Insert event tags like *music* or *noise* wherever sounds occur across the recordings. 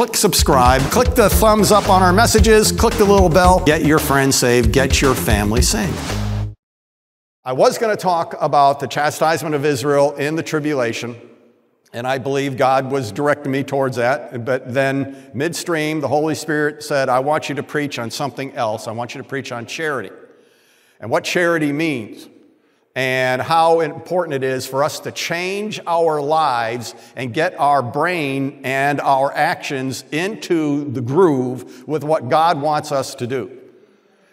click subscribe, click the thumbs up on our messages, click the little bell. Get your friends saved, get your family saved. I was going to talk about the chastisement of Israel in the tribulation, and I believe God was directing me towards that. But then, midstream, the Holy Spirit said, I want you to preach on something else. I want you to preach on charity and what charity means and how important it is for us to change our lives and get our brain and our actions into the groove with what God wants us to do.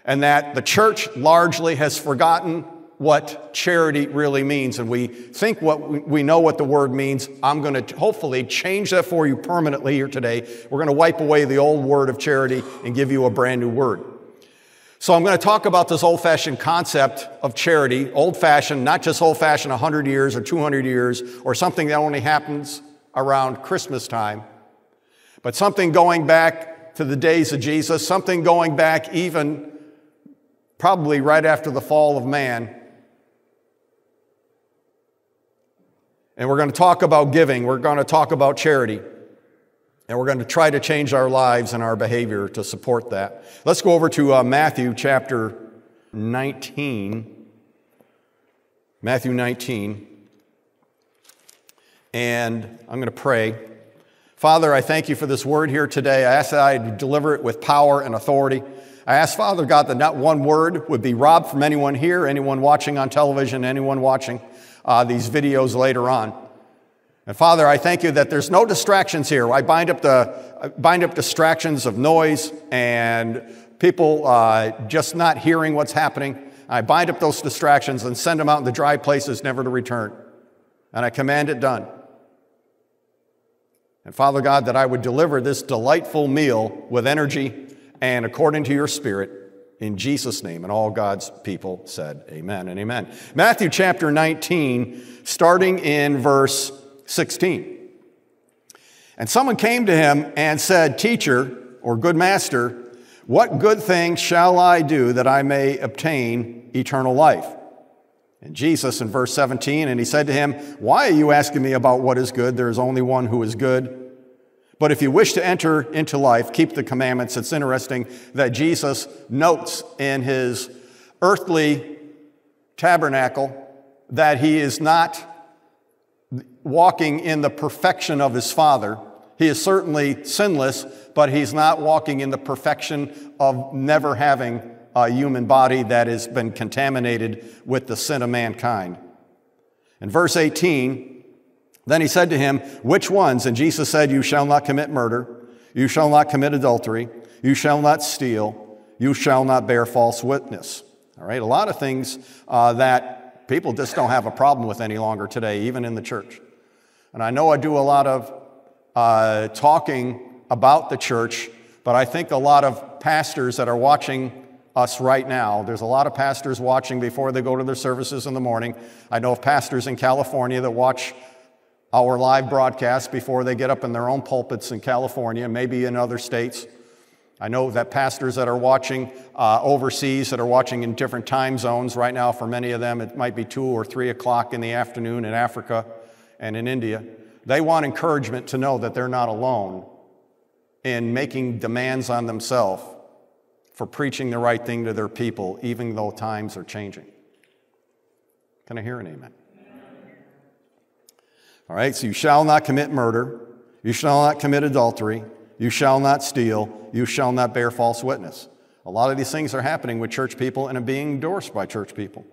And that the church largely has forgotten what charity really means. And we think what we know what the word means. I'm going to hopefully change that for you permanently here today. We're going to wipe away the old word of charity and give you a brand new word. So I'm going to talk about this old fashioned concept of charity, old fashioned, not just old fashioned 100 years or 200 years or something that only happens around Christmas time, but something going back to the days of Jesus, something going back even probably right after the fall of man. And we're going to talk about giving, we're going to talk about charity. And we're going to try to change our lives and our behavior to support that. Let's go over to uh, Matthew chapter 19. Matthew 19. And I'm going to pray. Father, I thank you for this word here today. I ask that I deliver it with power and authority. I ask, Father God, that not one word would be robbed from anyone here, anyone watching on television, anyone watching uh, these videos later on. And Father, I thank you that there's no distractions here. I bind up the I bind up distractions of noise and people uh, just not hearing what's happening. I bind up those distractions and send them out in the dry places, never to return. And I command it done. And Father God, that I would deliver this delightful meal with energy and according to your Spirit. In Jesus' name. And all God's people said, Amen and amen. Matthew chapter 19, starting in verse 16. And someone came to him and said, Teacher, or good master, what good thing shall I do that I may obtain eternal life? And Jesus in verse 17, and he said to him, Why are you asking me about what is good? There is only one who is good. But if you wish to enter into life, keep the commandments. It's interesting that Jesus notes in his earthly tabernacle that he is not walking in the perfection of his Father. He is certainly sinless, but he's not walking in the perfection of never having a human body that has been contaminated with the sin of mankind. In verse 18, then he said to him, Which ones? And Jesus said, You shall not commit murder, you shall not commit adultery, you shall not steal, you shall not bear false witness. All right, a lot of things uh, that people just don't have a problem with any longer today, even in the church. And I know I do a lot of uh, talking about the church, but I think a lot of pastors that are watching us right now, there's a lot of pastors watching before they go to their services in the morning. I know of pastors in California that watch our live broadcast before they get up in their own pulpits in California, maybe in other states. I know that pastors that are watching uh, overseas, that are watching in different time zones, right now for many of them, it might be two or three o'clock in the afternoon in Africa and in India, they want encouragement to know that they're not alone in making demands on themselves for preaching the right thing to their people, even though times are changing. Can I hear an amen? All right, so you shall not commit murder, you shall not commit adultery, you shall not steal, you shall not bear false witness. A lot of these things are happening with church people and are being endorsed by church people.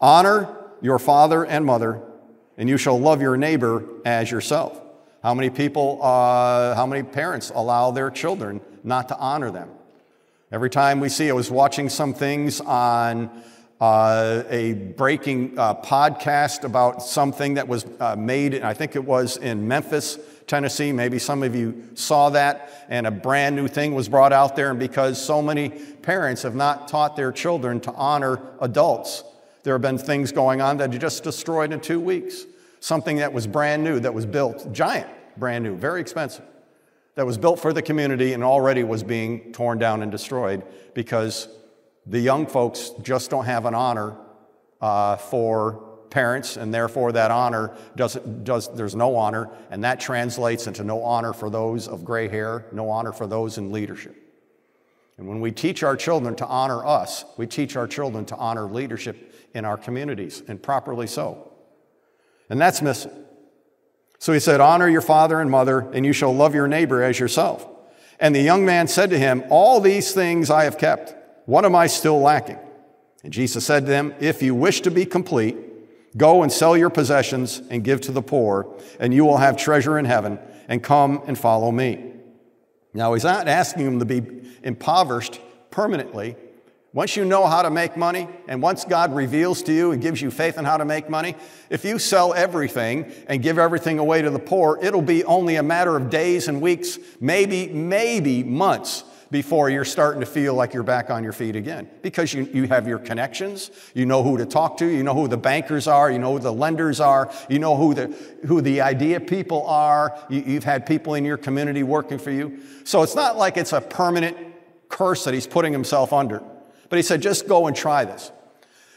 Honor your father and mother and you shall love your neighbor as yourself. How many people, uh, how many parents allow their children not to honor them? Every time we see, I was watching some things on uh, a breaking uh, podcast about something that was uh, made, I think it was in Memphis, Tennessee. Maybe some of you saw that, and a brand new thing was brought out there. And because so many parents have not taught their children to honor adults, there have been things going on that you just destroyed in two weeks. Something that was brand new, that was built, giant, brand new, very expensive, that was built for the community and already was being torn down and destroyed because the young folks just don't have an honor uh, for parents, and therefore that honor doesn't, does, there's no honor, and that translates into no honor for those of gray hair, no honor for those in leadership. And when we teach our children to honor us, we teach our children to honor leadership in our communities, and properly so. And that's missing. So he said, Honor your father and mother, and you shall love your neighbor as yourself. And the young man said to him, All these things I have kept. What am I still lacking? And Jesus said to them, If you wish to be complete, go and sell your possessions and give to the poor, and you will have treasure in heaven, and come and follow me. Now, he's not asking them to be impoverished permanently. Once you know how to make money, and once God reveals to you and gives you faith in how to make money, if you sell everything and give everything away to the poor, it'll be only a matter of days and weeks, maybe, maybe months before you're starting to feel like you're back on your feet again. Because you, you have your connections, you know who to talk to, you know who the bankers are, you know who the lenders are, you know who the, who the idea people are, you, you've had people in your community working for you. So it's not like it's a permanent curse that he's putting himself under. But he said, just go and try this.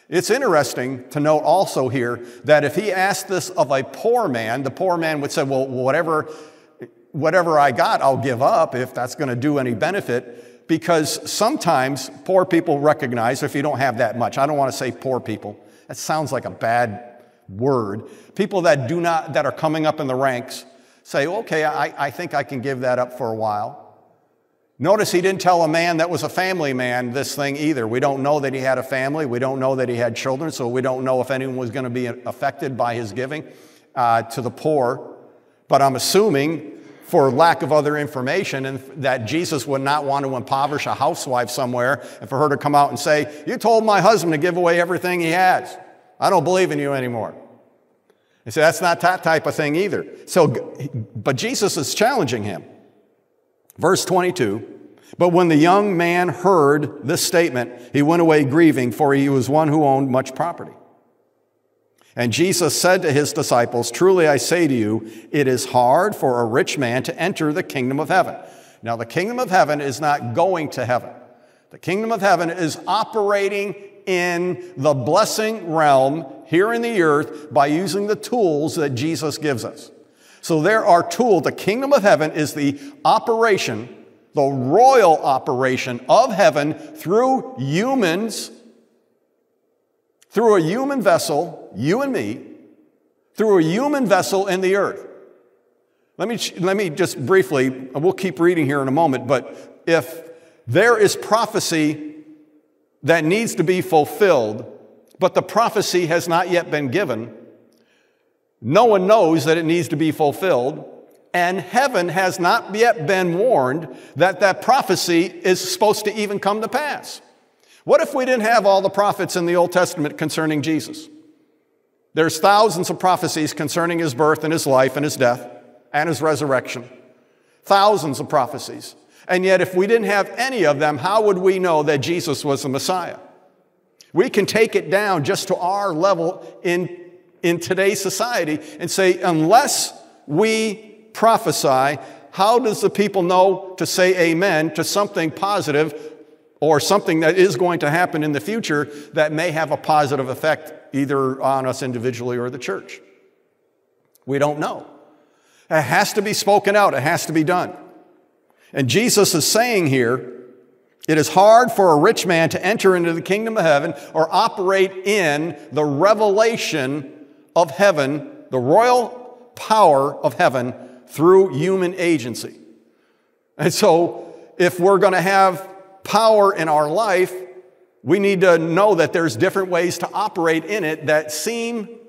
It's interesting to note also here that if he asked this of a poor man, the poor man would say, well, whatever whatever I got, I'll give up if that's going to do any benefit. Because sometimes poor people recognize if you don't have that much. I don't want to say poor people. That sounds like a bad word. People that do not, that are coming up in the ranks say, okay, I, I think I can give that up for a while. Notice he didn't tell a man that was a family man this thing either. We don't know that he had a family. We don't know that he had children, so we don't know if anyone was going to be affected by his giving uh, to the poor. But I'm assuming for lack of other information, and that Jesus would not want to impoverish a housewife somewhere and for her to come out and say, You told my husband to give away everything he has. I don't believe in you anymore. He said, That's not that type of thing either. So, but Jesus is challenging him. Verse 22 But when the young man heard this statement, he went away grieving, for he was one who owned much property. And Jesus said to his disciples, Truly I say to you, it is hard for a rich man to enter the kingdom of heaven. Now, the kingdom of heaven is not going to heaven. The kingdom of heaven is operating in the blessing realm here in the earth by using the tools that Jesus gives us. So there are tools. The kingdom of heaven is the operation, the royal operation of heaven through humans through a human vessel, you and me, through a human vessel in the earth. Let me, let me just briefly, we'll keep reading here in a moment, but if there is prophecy that needs to be fulfilled, but the prophecy has not yet been given, no one knows that it needs to be fulfilled, and heaven has not yet been warned that that prophecy is supposed to even come to pass. What if we didn't have all the prophets in the Old Testament concerning Jesus? There's thousands of prophecies concerning his birth and his life and his death and his resurrection. Thousands of prophecies. And yet, if we didn't have any of them, how would we know that Jesus was the Messiah? We can take it down just to our level in, in today's society and say, unless we prophesy, how does the people know to say amen to something positive or something that is going to happen in the future that may have a positive effect either on us individually or the church. We don't know. It has to be spoken out, it has to be done. And Jesus is saying here, it is hard for a rich man to enter into the kingdom of heaven or operate in the revelation of heaven, the royal power of heaven through human agency. And so, if we're going to have power in our life, we need to know that there's different ways to operate in it that seem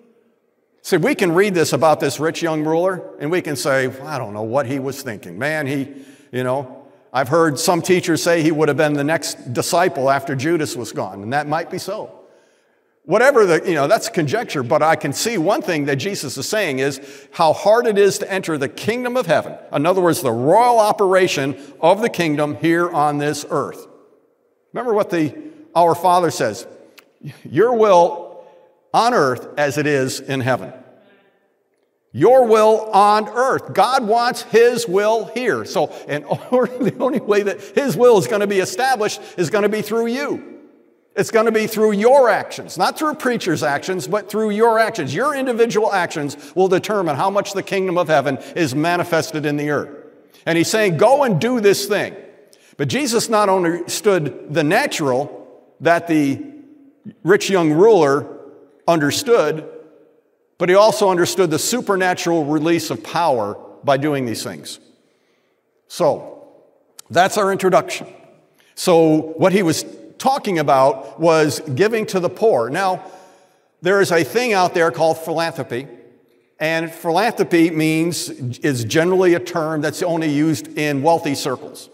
See, we can read this about this rich young ruler and we can say, I don't know what he was thinking. Man, he, you know, I've heard some teachers say he would have been the next disciple after Judas was gone, and that might be so. Whatever the, you know, that's conjecture, but I can see one thing that Jesus is saying is how hard it is to enter the kingdom of heaven. In other words, the royal operation of the kingdom here on this earth. Remember what the, our Father says Your will on earth as it is in heaven. Your will on earth. God wants His will here. So, and *laughs* the only way that His will is going to be established is going to be through you. It's going to be through your actions, not through preacher's actions, but through your actions. Your individual actions will determine how much the kingdom of heaven is manifested in the earth. And he's saying, go and do this thing. But Jesus not only stood the natural that the rich young ruler understood, but he also understood the supernatural release of power by doing these things. So, that's our introduction. So, what he was talking about was giving to the poor. Now, there is a thing out there called philanthropy, and philanthropy means is generally a term that's only used in wealthy circles.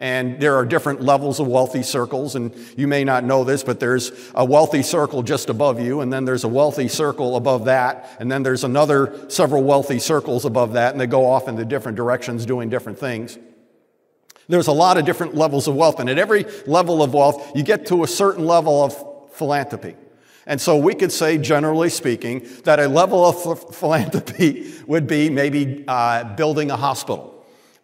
And there are different levels of wealthy circles, and you may not know this, but there's a wealthy circle just above you, and then there's a wealthy circle above that, and then there's another several wealthy circles above that, and they go off in the different directions doing different things. There's a lot of different levels of wealth, and at every level of wealth, you get to a certain level of philanthropy. And so we could say, generally speaking, that a level of philanthropy *laughs* would be maybe uh, building a hospital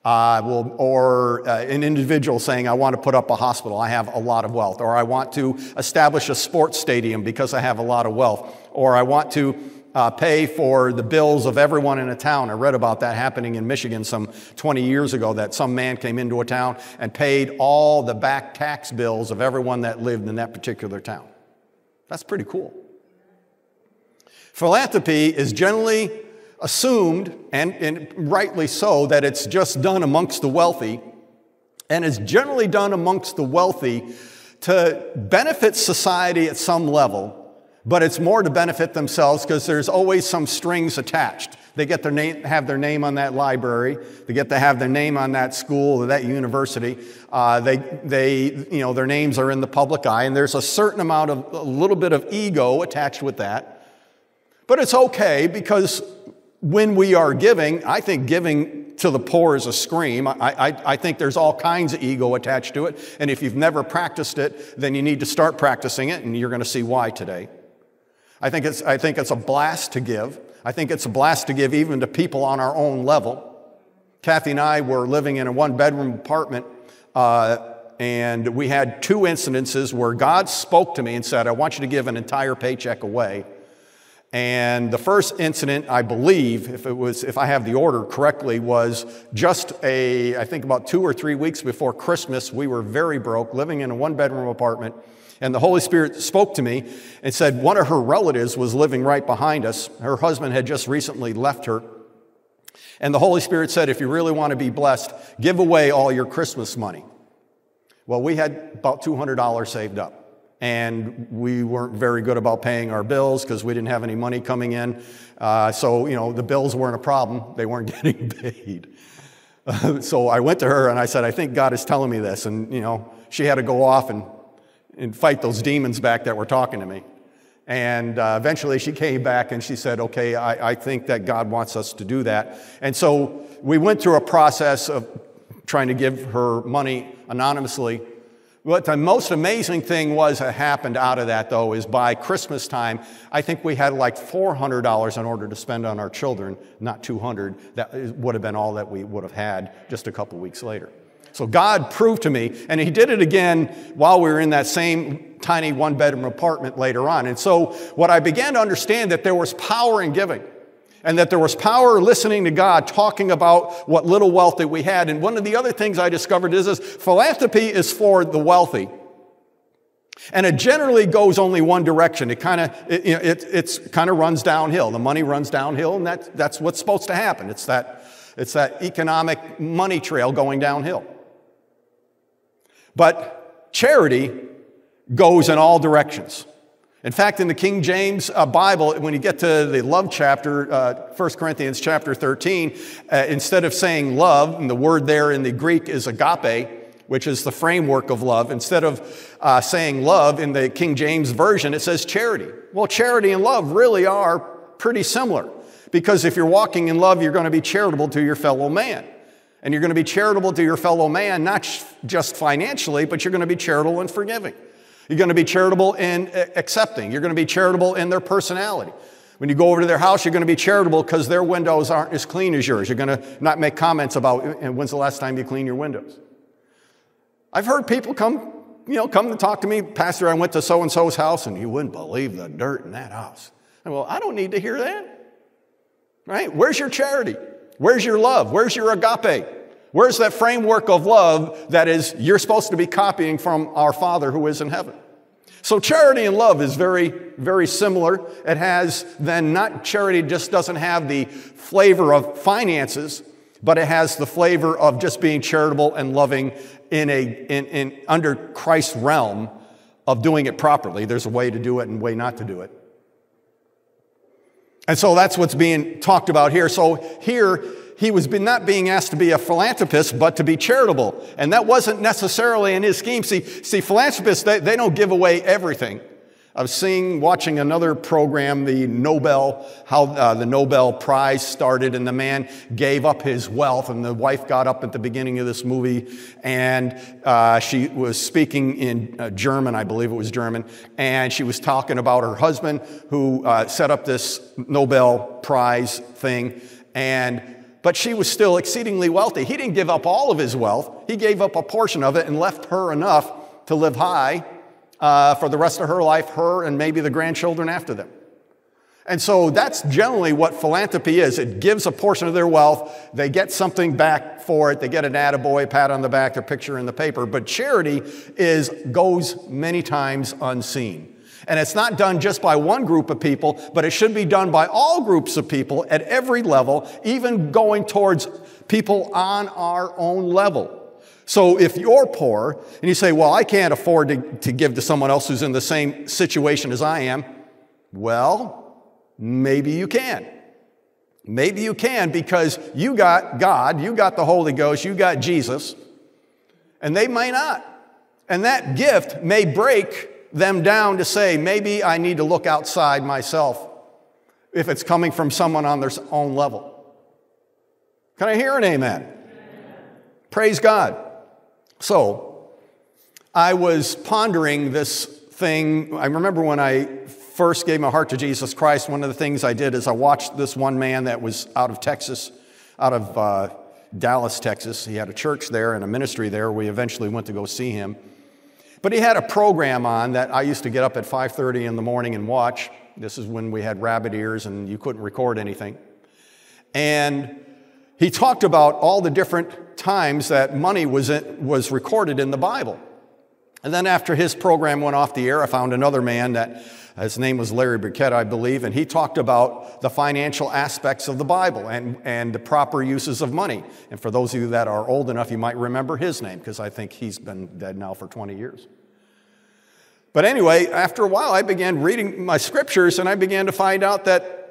uh, will, or uh, an individual saying, I want to put up a hospital, I have a lot of wealth. Or I want to establish a sports stadium because I have a lot of wealth. Or I want to uh, pay for the bills of everyone in a town. I read about that happening in Michigan some 20 years ago that some man came into a town and paid all the back tax bills of everyone that lived in that particular town. That's pretty cool. Philanthropy is generally assumed, and, and rightly so, that it's just done amongst the wealthy, and is generally done amongst the wealthy to benefit society at some level, but it's more to benefit themselves because there's always some strings attached. They get their name, have their name on that library. They get to have their name on that school or that university. Uh, they, they, you know, their names are in the public eye, and there's a certain amount of, a little bit of ego attached with that. But it's okay because when we are giving, I think giving to the poor is a scream. I, I, I, think there's all kinds of ego attached to it. And if you've never practiced it, then you need to start practicing it, and you're going to see why today. I think, it's, I think it's a blast to give. I think it's a blast to give even to people on our own level. Kathy and I were living in a one bedroom apartment, uh, and we had two incidences where God spoke to me and said, I want you to give an entire paycheck away. And the first incident, I believe, if it was, if I have the order correctly, was just a, I think about two or three weeks before Christmas. We were very broke, living in a one bedroom apartment. And the Holy Spirit spoke to me and said one of her relatives was living right behind us. Her husband had just recently left her. And the Holy Spirit said, if you really want to be blessed, give away all your Christmas money. Well, we had about $200 saved up and we weren't very good about paying our bills because we didn't have any money coming in. Uh, so, you know, the bills weren't a problem, they weren't *laughs* getting paid. Uh, *laughs* so I went to her and I said, I think God is telling me this. And, you know, she had to go off and, and fight those demons back that were talking to me. And uh, eventually she came back and she said, Okay, I, I think that God wants us to do that. And so we went through a process of trying to give her money anonymously what the most amazing thing was that happened out of that, though, is by Christmas time, I think we had like $400 in order to spend on our children, not 200. That would have been all that we would have had just a couple weeks later. So God proved to me, and He did it again while we were in that same tiny one bedroom apartment later on. And so what I began to understand that there was power in giving and that there was power listening to God, talking about what little wealth that we had. And one of the other things I discovered is this philanthropy is for the wealthy. And it generally goes only one direction. It kind of it, it it's kind of runs downhill. The money runs downhill, and that, that's what's supposed to happen. It's that, it's that economic money trail going downhill. But charity goes in all directions. In fact, in the King James uh, Bible, when you get to the love chapter, uh, 1 Corinthians chapter 13, uh, instead of saying love, and the word there in the Greek is agape, which is the framework of love, instead of uh, saying love in the King James Version, it says charity. Well, charity and love really are pretty similar because if you're walking in love, you're going to be charitable to your fellow man. And you're going to be charitable to your fellow man, not just financially, but you're going to be charitable and forgiving. You're going to be charitable in accepting. You're going to be charitable in their personality. When you go over to their house, you're going to be charitable because their windows aren't as clean as yours. You're going to not make comments about uh, uh, when's the last time you cleaned your windows. I've heard people come you know, come to talk to me, Pastor, I went to so and so's house and you wouldn't believe the dirt in that house. And well, I don't need to hear that. Right? Where's your charity? Where's your love? Where's your agape? Where's that framework of love that is you're supposed to be copying from our Father who is in heaven? So charity and love is very, very similar. It has then not charity just doesn't have the flavor of finances, but it has the flavor of just being charitable and loving in a in, in under Christ's realm of doing it properly. There's a way to do it and way not to do it. And so that's what's being talked about here. So here, he was not being asked to be a philanthropist, but to be charitable. And that wasn't necessarily in his scheme. See, see philanthropists, they, they don't give away everything. I was seeing, watching another program, the Nobel, how uh, the Nobel Prize started, and the man gave up his wealth, and the wife got up at the beginning of this movie, and uh, she was speaking in uh, German, I believe it was German, and she was talking about her husband who uh, set up this Nobel Prize thing, and but she was still exceedingly wealthy. He didn't give up all of his wealth; he gave up a portion of it and left her enough to live high uh, for the rest of her life, her and maybe the grandchildren after them. And so that's generally what philanthropy is. It gives a portion of their wealth. They get something back for it. They get an attaboy, pat on the back, their picture in the paper. But charity is, goes many times unseen. And it's not done just by one group of people, but it should be done by all groups of people at every level, even going towards people on our own level. So if you're poor and you say, well, I can't afford to, to give to someone else who's in the same situation as I am, well, maybe you can. Maybe you can because you got God, you got the Holy Ghost, you got Jesus, and they may not. And that gift may break them down to say, maybe I need to look outside myself if it's coming from someone on their own level. Can I hear an amen? amen. Praise God. So, I was pondering this thing. I remember when I first gave my heart to Jesus Christ, one of the things I did is I watched this one man that was out of Texas, out of uh, Dallas, Texas. He had a church there and a ministry there. We eventually went to go see him. But he had a program on that I used to get up at 5:30 in the morning and watch. This is when we had rabbit ears and you couldn't record anything. And he talked about all the different times that money was, in, was recorded in the Bible. And then after his program went off the air, I found another man that his name was Larry Burkett, I believe, and he talked about the financial aspects of the Bible and, and the proper uses of money. And for those of you that are old enough, you might remember his name because I think he's been dead now for 20 years. But anyway, after a while, I began reading my scriptures and I began to find out that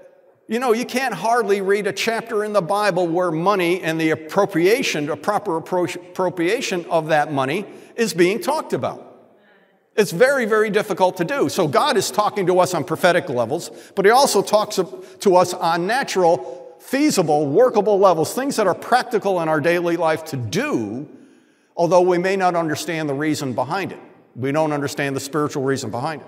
you know, you can't hardly read a chapter in the Bible where money and the appropriation, a proper appropriation of that money is being talked about. It's very, very difficult to do. So God is talking to us on prophetic levels, but He also talks to us on natural, feasible, workable levels, things that are practical in our daily life to do, although we may not understand the reason behind it. We don't understand the spiritual reason behind it.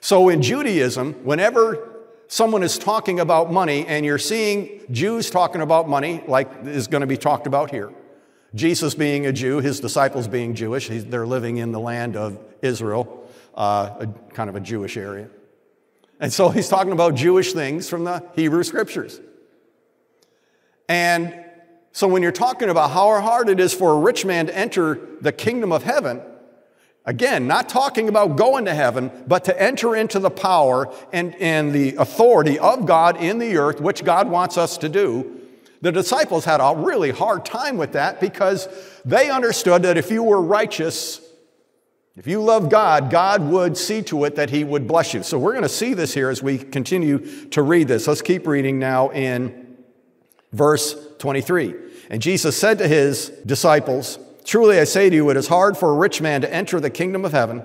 So in Judaism, whenever someone is talking about money and you're seeing Jews talking about money, like is going to be talked about here. Jesus being a Jew, his disciples being Jewish, they're living in the land of Israel, uh, a, kind of a Jewish area. And so he's talking about Jewish things from the Hebrew scriptures. And so when you're talking about how hard it is for a rich man to enter the kingdom of heaven, Again, not talking about going to heaven, but to enter into the power and, and the authority of God in the earth, which God wants us to do. The disciples had a really hard time with that because they understood that if you were righteous, if you love God, God would see to it that He would bless you. So we're going to see this here as we continue to read this. Let's keep reading now in verse 23. And Jesus said to His disciples, Truly I say to you, it is hard for a rich man to enter the kingdom of heaven.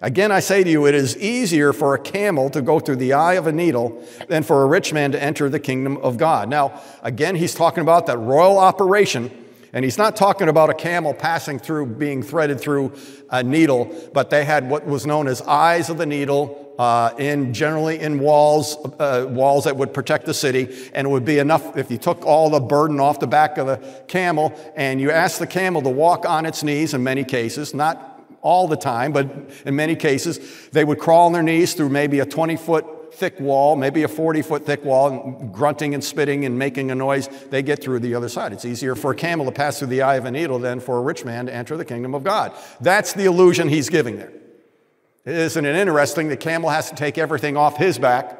Again, I say to you, it is easier for a camel to go through the eye of a needle than for a rich man to enter the kingdom of God. Now, again, he's talking about that royal operation, and he's not talking about a camel passing through, being threaded through a needle, but they had what was known as eyes of the needle uh, in generally in walls, uh, walls that would protect the city, and it would be enough if you took all the burden off the back of the camel and you asked the camel to walk on its knees in many cases, not all the time, but in many cases, they would crawl on their knees through maybe a 20 foot thick wall, maybe a 40 foot thick wall, grunting and spitting and making a noise. They get through the other side. It's easier for a camel to pass through the eye of a needle than for a rich man to enter the kingdom of God. That's the illusion he's giving there. Isn't it interesting? The camel has to take everything off his back.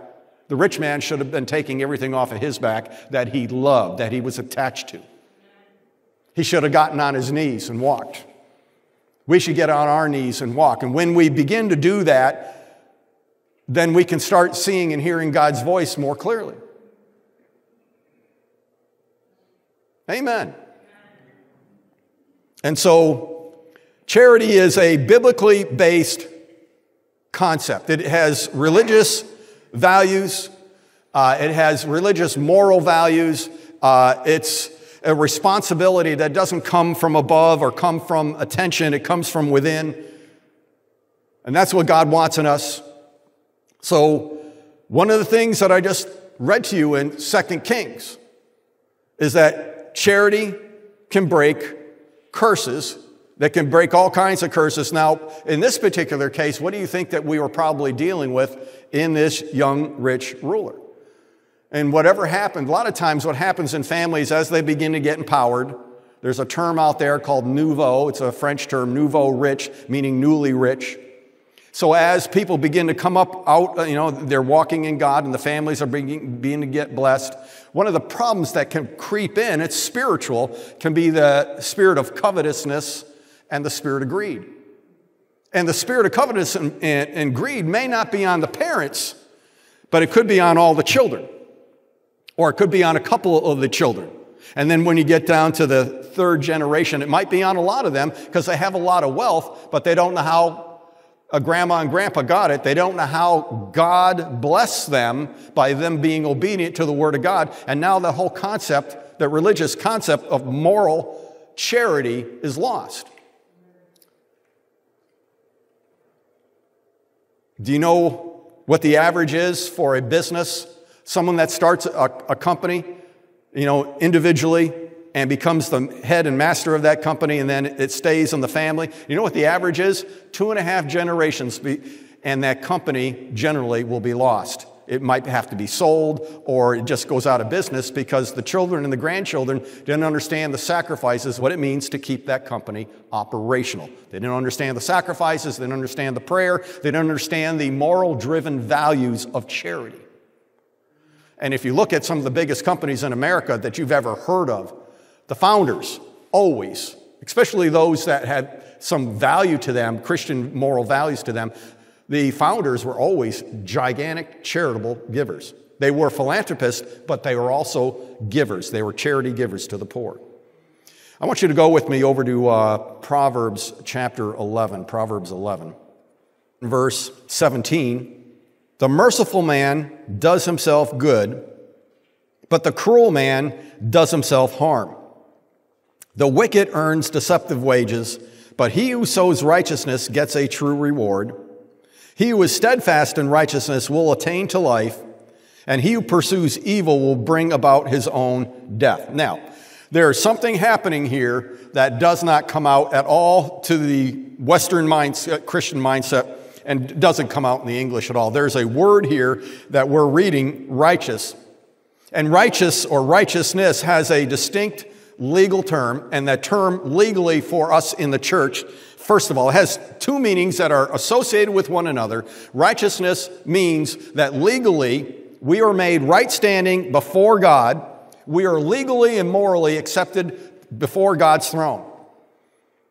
The rich man should have been taking everything off of his back that he loved, that he was attached to. He should have gotten on his knees and walked. We should get on our knees and walk. And when we begin to do that, then we can start seeing and hearing God's voice more clearly. Amen. And so, charity is a biblically based concept. It has religious values, uh, it has religious moral values. Uh, it's a responsibility that doesn't come from above or come from attention, it comes from within. And that's what God wants in us. So, one of the things that I just read to you in Second Kings is that charity can break curses that can break all kinds of curses. Now, in this particular case, what do you think that we were probably dealing with in this young rich ruler? And whatever happened, a lot of times what happens in families as they begin to get empowered, there's a term out there called nouveau. It's a French term, nouveau riche, meaning newly rich. So as people begin to come up out, uh, you know, they're walking in God and the families are beginning, beginning to get blessed. One of the problems that can creep in, it's spiritual, can be the spirit of covetousness and the spirit of greed. And the spirit of covetousness and, and, and, greed may not be on the parents, but it could be on all the children. Or it could be on a couple of the children. And then when you get down to the third generation, it might be on a lot of them because they have a lot of wealth, but they don't know how a grandma and grandpa got it. They don't know how God blessed them by them being obedient to the Word of God. And now the whole concept, the religious concept of moral charity is lost. Do you know what the average is for a business? Someone that starts a, a company, you know, individually and becomes the head and master of that company and then it stays in the family. You know what the average is? Two and a half generations be, and that company generally will be lost. It might have to be sold or it just goes out of business because the children and the grandchildren didn't understand the sacrifices, what it means to keep that company operational. They didn't understand the sacrifices, they didn't understand the prayer, they didn't understand the moral driven values of charity. And if you look at some of the biggest companies in America that you've ever heard of, the founders always, especially those that had some value to them, Christian moral values to them, the founders were always gigantic charitable givers. They were philanthropists, but they were also givers. They were charity givers to the poor. I want you to go with me over to uh, Proverbs chapter 11, Proverbs 11, verse 17. The merciful man does himself good, but the cruel man does himself harm. The wicked earns deceptive wages, but he who sows righteousness gets a true reward. He who is steadfast in righteousness will attain to life, and he who pursues evil will bring about his own death. Now, there's something happening here that does not come out at all to the Western mindset, uh, Christian mindset, and doesn't come out in the English at all. There's a word here that we're reading, righteous. And righteous or righteousness has a distinct legal term, and that term legally for us in the church First of all, has two meanings that are associated with one another. Righteousness means that legally we are made right standing before God. We are legally and morally accepted before God's throne.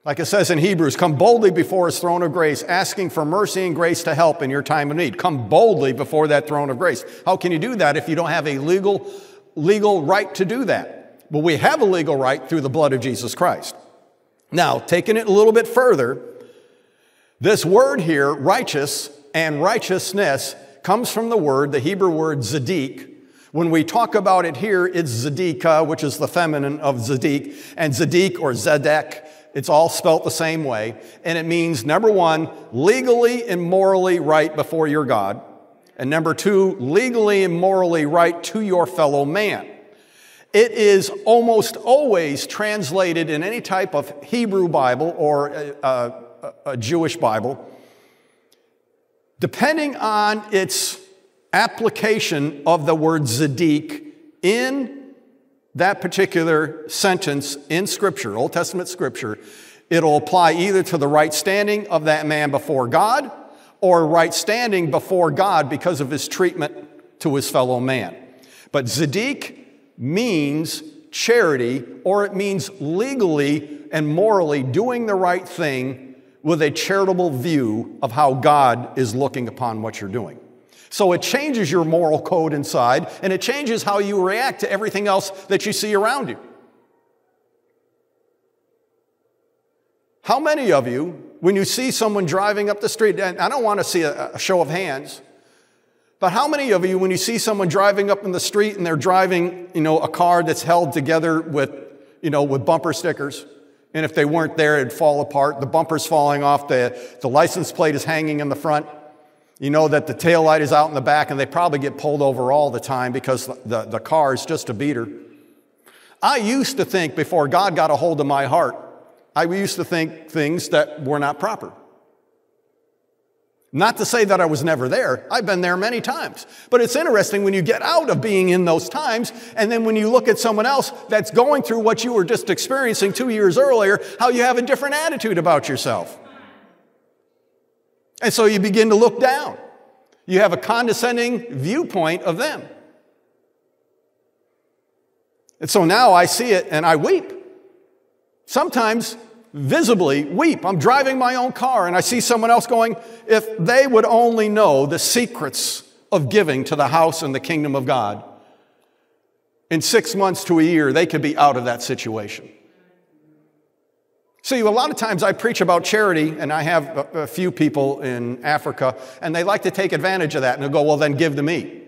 Like it says in Hebrews, come boldly before his throne of grace, asking for mercy and grace to help in your time of need. Come boldly before that throne of grace. How can you do that if you don't have a legal, legal right to do that? Well, we have a legal right through the blood of Jesus Christ. Now, taking it a little bit further, this word here, righteous and righteousness, comes from the word, the Hebrew word zadik. When we talk about it here, it's tzedakah, which is the feminine of zadik, and zadik or zedek, it's all spelt the same way. And it means, number one, legally and morally right before your God. And number two, legally and morally right to your fellow man. It is almost always translated in any type of Hebrew Bible or uh, uh, a, a Jewish Bible, depending on its application of the word Zadik in that particular sentence in Scripture, Old Testament Scripture, it'll apply either to the right standing of that man before God or right standing before God because of his treatment to his fellow man. But Zadik means charity or it means legally and morally doing the right thing with a charitable view of how God is looking upon what you're doing. So it changes your moral code inside and it changes how you react to everything else that you see around you. How many of you, when you see someone driving up the street, and I don't want to see a, show of hands, but how many of you, when you see someone driving up in the street and they're driving, you know, a car that's held together with, you know, with bumper stickers, and if they weren't there, it'd fall apart. The bumper's falling off. The, the license plate is hanging in the front. You know that the tail light is out in the back, and they probably get pulled over all the time because the, the car is just a beater. I used to think before God got a hold of my heart, I used to think things that were not proper. Not to say that I was never there. I've been there many times. But it's interesting when you get out of being in those times, and then when you look at someone else that's going through what you were just experiencing two years earlier, how you have a different attitude about yourself. And so you begin to look down. You have a condescending viewpoint of them. And so now I see it and I weep. Sometimes visibly weep. I'm driving my own car and I see someone else going, if they would only know the secrets of giving to the house and the kingdom of God, in six months to a year, they could be out of that situation. See, a lot of times I preach about charity, and I have a, few people in Africa, and they like to take advantage of that and they'll go, well, then give to me.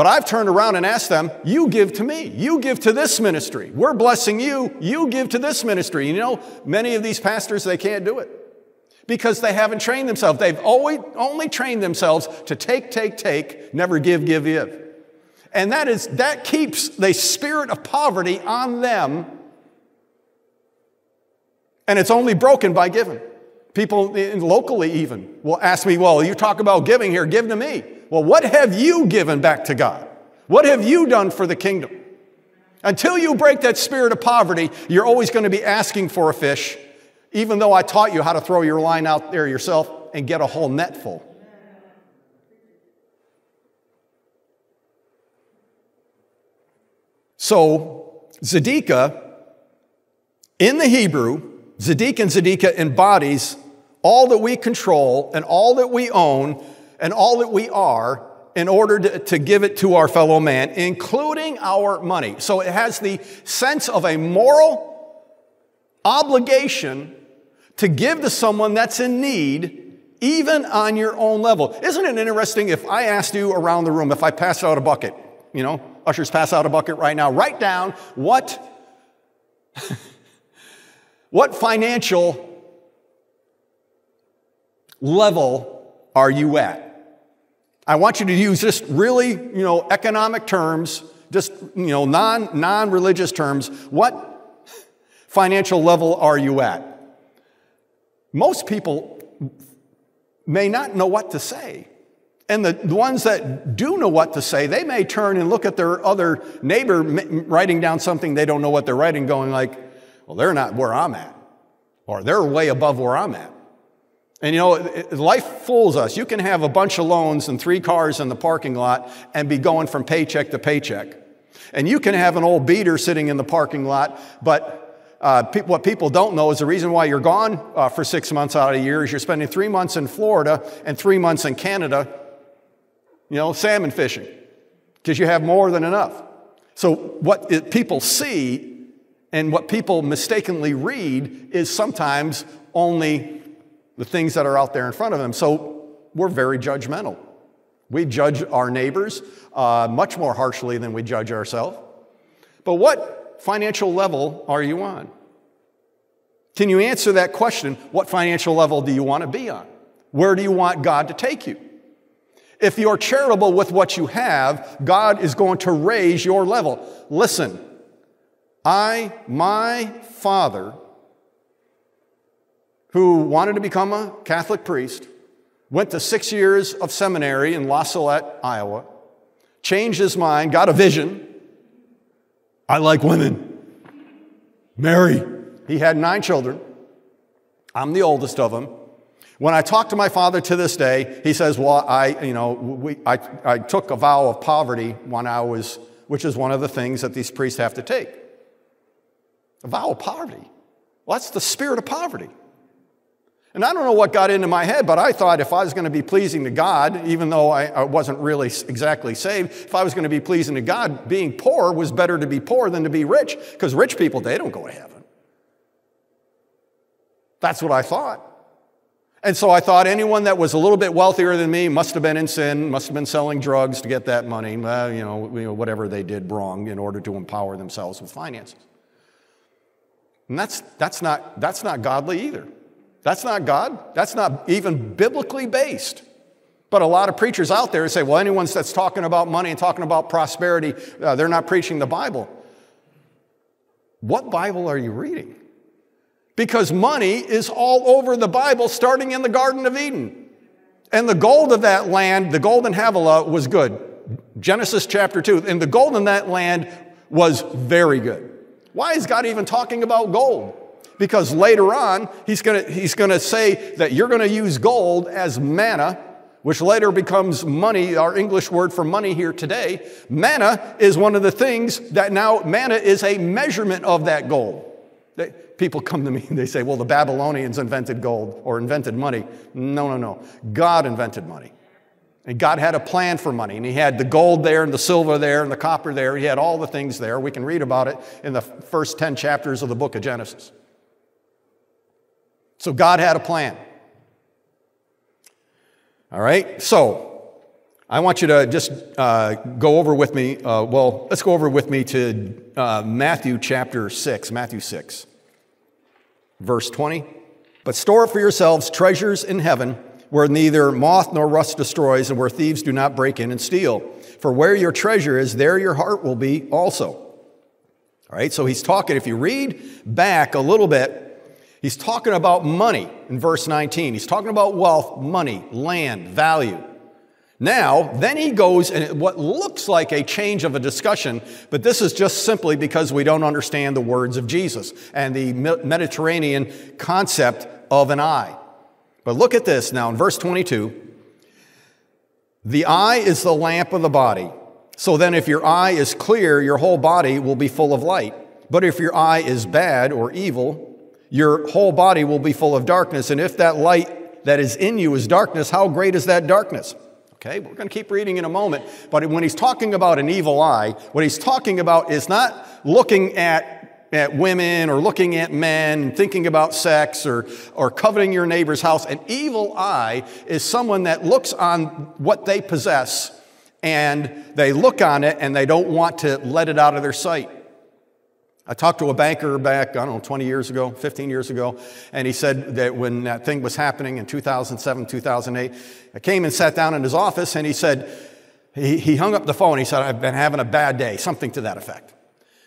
But I've turned around and asked them, you give to me. You give to this ministry. We're blessing you. You give to this ministry. You know, many of these pastors, they can't do it because they haven't trained themselves. They've always, only trained themselves to take, take, take, never give, give, give. And that is, that keeps the spirit of poverty on them and it's only broken by giving. People locally even will ask me, Well, you talk about giving here, give to me. Well, what have you given back to God? What have you done for the kingdom? Until you break that spirit of poverty, you're always going to be asking for a fish, even though I taught you how to throw your line out there yourself and get a whole net full. So, Tzedakah, in the Hebrew, Zadik and Tzedakah embodies all that we control and all that we own and all that we are in order to, to, give it to our fellow man, including our money. So it has the sense of a moral obligation to give to someone that's in need, even on your own level. Isn't it interesting if I asked you around the room, if I passed out a bucket, you know, ushers pass out a bucket right now, write down what *laughs* What financial level are you at? I want you to use just really, you know, economic terms, just, you know, non, non-religious terms. What financial level are you at? Most people may not know what to say. And the, the ones that do know what to say, they may turn and look at their other neighbor writing down something they don't know what they're writing, going like, well, they're not where I'm at, or they're way above where I'm at. And you know, life fools us. You can have a bunch of loans and three cars in the parking lot and be going from paycheck to paycheck. And you can have an old beater sitting in the parking lot, but uh, pe- what people don't know is the reason why you're gone uh, for six months out of a year is you're spending three months in Florida and three months in Canada, you know, salmon fishing, because you have more than enough. So what it, people see and what people mistakenly read is sometimes only the things that are out there in front of them. So we're very judgmental. We judge our neighbors uh, much more harshly than we judge ourselves. But what financial level are you on? Can you answer that question? What financial level do you want to be on? Where do you want God to take you? If you're charitable with what you have, God is going to raise your level. Listen, I, my Father, who wanted to become a Catholic priest, went to six years of seminary in La Salette, Iowa, changed his mind, got a vision. I like women. Mary. He had nine children. I'm the oldest of them. When I talk to my father to this day, he says, Well, I, you know, we, I, I took a vow of poverty when I was, which is one of the things that these priests have to take. A vow of poverty. Well, that's the spirit of poverty. And I don't know what got into my head, but I thought if I was going to be pleasing to God, even though I, wasn't really exactly saved, if I was going to be pleasing to God, being poor was better to be poor than to be rich, because rich people, they don't go to heaven. That's what I thought. And so I thought anyone that was a little bit wealthier than me must have been in sin, must have been selling drugs to get that money, uh, you, know, you know, whatever they did wrong in order to empower themselves with finances. And that's, that's, not, that's not godly either. That's not God. That's not even biblically based. But a lot of preachers out there say, well, anyone that's talking about money and talking about prosperity, uh, they're not preaching the Bible. What Bible are you reading? Because money is all over the Bible, starting in the Garden of Eden. And the gold of that land, the gold in Havilah, was good. Genesis chapter 2. And the gold in that land was very good. Why is God even talking about gold? Because later on, he's going he's to say that you're going to use gold as manna, which later becomes money, our English word for money here today. Manna is one of the things that now, manna is a measurement of that gold. They, people come to me and they say, well, the Babylonians invented gold or invented money. No, no, no. God invented money. And God had a plan for money, and He had the gold there, and the silver there, and the copper there. He had all the things there. We can read about it in the first 10 chapters of the book of Genesis. So God had a plan. All right, so I want you to just uh, go over with me. Uh, well, let's go over with me to uh, Matthew chapter 6, Matthew 6, verse 20. But store up for yourselves treasures in heaven where neither moth nor rust destroys and where thieves do not break in and steal. For where your treasure is, there your heart will be also. All right, so he's talking, if you read back a little bit, He's talking about money in verse 19. He's talking about wealth, money, land, value. Now, then he goes in what looks like a change of a discussion, but this is just simply because we don't understand the words of Jesus and the Mediterranean concept of an eye. But look at this now in verse 22. The eye is the lamp of the body. So then, if your eye is clear, your whole body will be full of light. But if your eye is bad or evil, your whole body will be full of darkness. And if that light that is in you is darkness, how great is that darkness? Okay, we're going to keep reading in a moment. But when he's talking about an evil eye, what he's talking about is not looking at, at women or looking at men and thinking about sex or, or coveting your neighbor's house. An evil eye is someone that looks on what they possess and they look on it and they don't want to let it out of their sight. I talked to a banker back, I don't know, 20 years ago, 15 years ago, and he said that when that thing was happening in 2007, 2008, I came and sat down in his office and he said, he, he hung up the phone. He said, I've been having a bad day, something to that effect.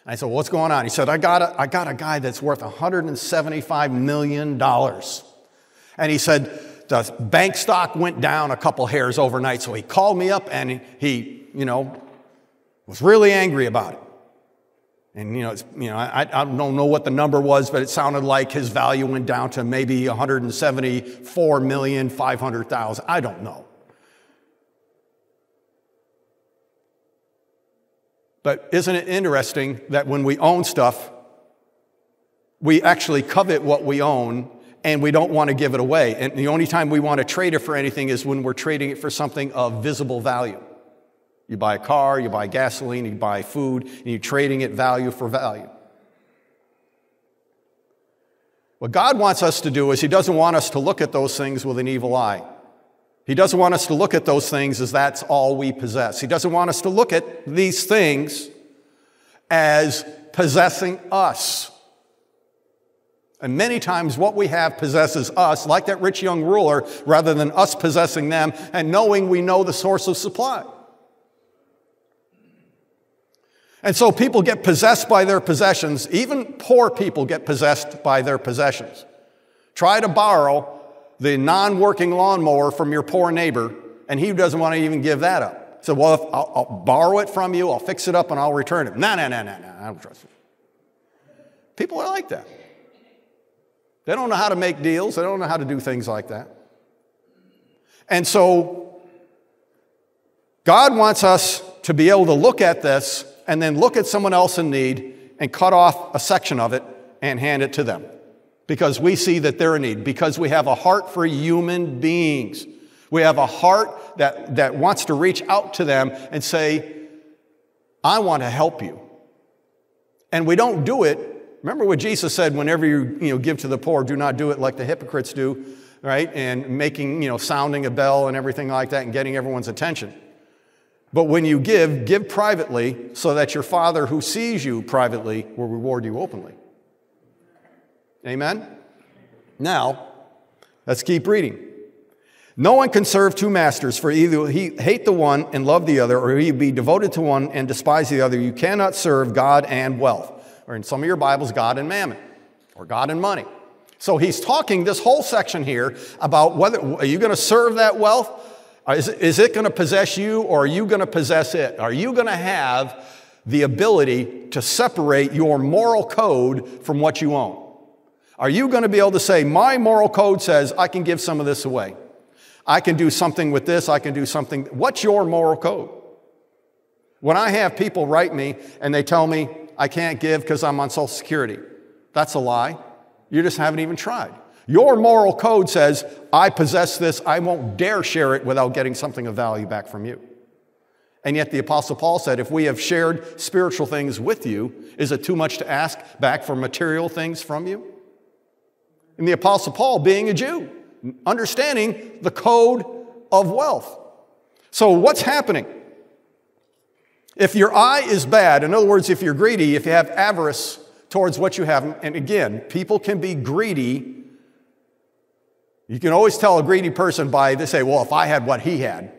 I said, well, what's going on? He said, I got a, I got a guy that's worth $175 million. And he said, the bank stock went down a couple hairs overnight. So he called me up and he, you know, was really angry about it. And you know, you know, I, I don't know what the number was, but it sounded like his value went down to maybe 174 million 500,000. I don't know. But isn't it interesting that when we own stuff, we actually covet what we own and we don't want to give it away. And the only time we want to trade it for anything is when we're trading it for something of visible value. You buy a car, you buy gasoline, you buy food, and you're trading it value for value. What God wants us to do is He doesn't want us to look at those things with an evil eye. He doesn't want us to look at those things as that's all we possess. He doesn't want us to look at these things as possessing us. And many times what we have possesses us, like that rich young ruler, rather than us possessing them and knowing we know the source of supply. And so people get possessed by their possessions. Even poor people get possessed by their possessions. Try to borrow the non working lawnmower from your poor neighbor, and he doesn't want to even give that up. So, well, if I'll, I'll borrow it from you, I'll fix it up, and I'll return it. No, no, no, no, no, I don't trust you. People are like that. They don't know how to make deals, they don't know how to do things like that. And so, God wants us to be able to look at this and then look at someone else in need and cut off a section of it and hand it to them because we see that they're in need, because we have a heart for human beings. We have a heart that, that wants to reach out to them and say, I want to help you. And we don't do it. Remember what Jesus said whenever you, you know, give to the poor, do not do it like the hypocrites do, right? And making, you know, sounding a bell and everything like that and getting everyone's attention. But when you give, give privately so that your Father who sees you privately will reward you openly. Amen? Now, let's keep reading. No one can serve two masters, for either he hate the one and love the other, or he be devoted to one and despise the other. You cannot serve God and wealth, or in some of your Bibles, God and mammon, or God and money. So he's talking this whole section here about whether are you going to serve that wealth? Is, it going to possess you, or are you going to possess it? Are you going to have the ability to separate your moral code from what you own? Are you going to be able to say, my moral code says I can give some of this away? I can do something with this, I can do something. What's your moral code? When I have people write me and they tell me I can't give because I'm on Social Security, that's a lie. You just haven't even tried. Your moral code says, I possess this, I won't dare share it without getting something of value back from you. And yet the Apostle Paul said, if we have shared spiritual things with you, is it too much to ask back for material things from you? And the Apostle Paul, being a Jew, understanding the code of wealth. So, what's happening? If your eye is bad, in other words, if you're greedy, if you have avarice towards what you have, and again, people can be greedy. You can always tell a greedy person by they say, well, if I had what he had,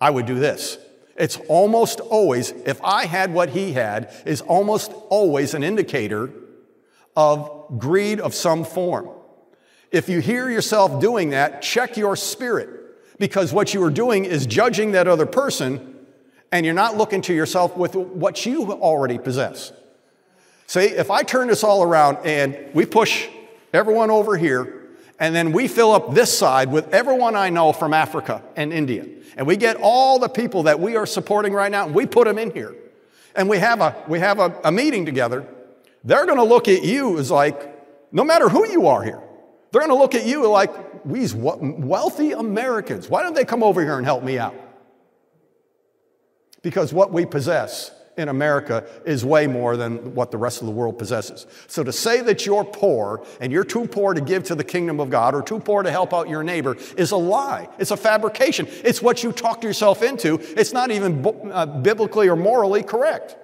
I would do this. It's almost always, if I had what he had, is almost always an indicator of greed of some form. If you hear yourself doing that, check your spirit because what you are doing is judging that other person and you're not looking to yourself with what you already possess. See, if I turn this all around and we push everyone over here and then we fill up this side with everyone I know from Africa and India, and we get all the people that we are supporting right now and we put them in here, and we have a, we have a, a meeting together, they're going to look at you as like, no matter who you are here, they're going to look at you like, these wealthy Americans, why don't they come over here and help me out? Because what we possess in America is way more than what the rest of the world possesses. So to say that you're poor and you're too poor to give to the kingdom of God or too poor to help out your neighbor is a lie. It's a fabrication. It's what you talked yourself into. It's not even uh, biblically or morally correct.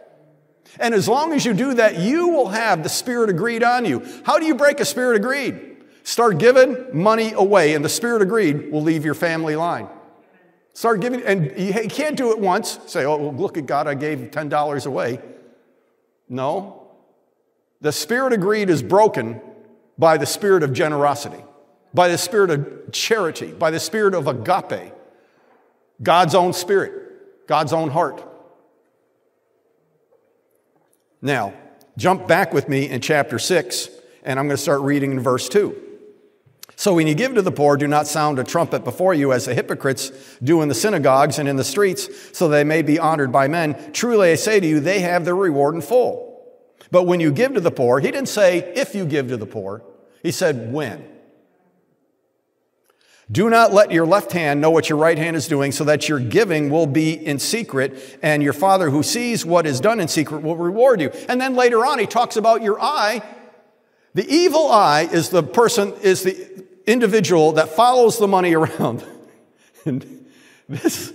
And as long as you do that, you will have the spirit of greed on you. How do you break a spirit of greed? Start giving money away, and the spirit of greed will leave your family line. Start giving, and you can't do it once. Say, oh, look at God, I gave $10 away. No. The spirit of greed is broken by the spirit of generosity, by the spirit of charity, by the spirit of agape, God's own spirit, God's own heart. Now, jump back with me in chapter 6, and I'm going to start reading in verse 2. So when you give to the poor, do not sound a trumpet before you as the hypocrites do in the synagogues and in the streets, so they may be honored by men. Truly I say to you, they have their reward in full. But when you give to the poor, he didn't say if you give to the poor, he said when. Do not let your left hand know what your right hand is doing, so that your giving will be in secret, and your Father who sees what is done in secret will reward you. And then later on, he talks about your eye. The evil eye is the person, is the individual that follows the money around. *laughs* and this,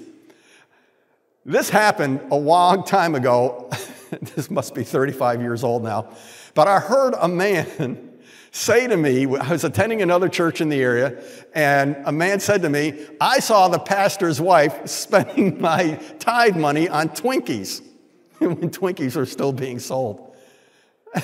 this happened a long time ago. *laughs* this must be 35 years old now. But I heard a man *laughs* say to me, I was attending another church in the area, and a man said to me, I saw the pastor's wife spending my tithe money on Twinkies when Twinkies were still being sold.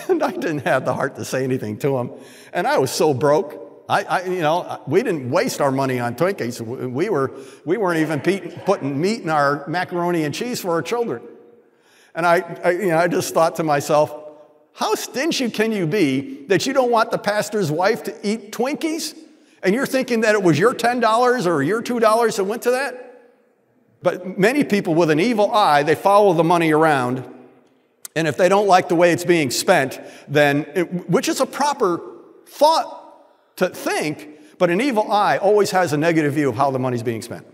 And I didn't have the heart to say anything to him. And I was so broke. I, I, you know, we didn't waste our money on Twinkies. We, were, we weren't even putting meat in our macaroni and cheese for our children. And I, I, you know, I just thought to myself, how stingy can you be that you don't want the pastor's wife to eat Twinkies? And you're thinking that it was your $10 or your $2 that went to that? But many people with an evil eye, they follow the money around. And if they don't like the way it's being spent, then, it, which is a proper thought to think, but an evil eye always has a negative view of how the money's being spent.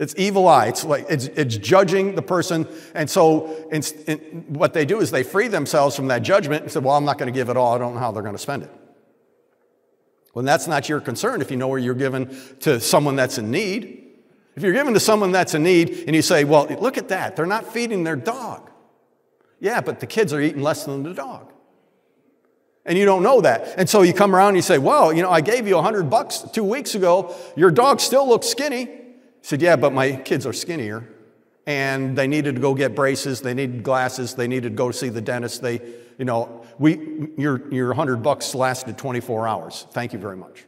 It's evil eye. It's like it's, it's judging the person, and so in, in, what they do is they free themselves from that judgment and say, "Well, I'm not going to give it all. I don't know how they're going to spend it." Well, that's not your concern if you know where you're given to someone that's in need. If you're given to someone that's in need, and you say, "Well, look at that. They're not feeding their dog." Yeah, but the kids are eating less than the dog. And you don't know that. And so you come around and you say, Well, you know, I gave you a hundred bucks two weeks ago. Your dog still looks skinny. He said, Yeah, but my kids are skinnier. And they needed to go get braces, they needed glasses, they needed to go see the dentist. They, you know, we your your hundred bucks lasted 24 hours. Thank you very much.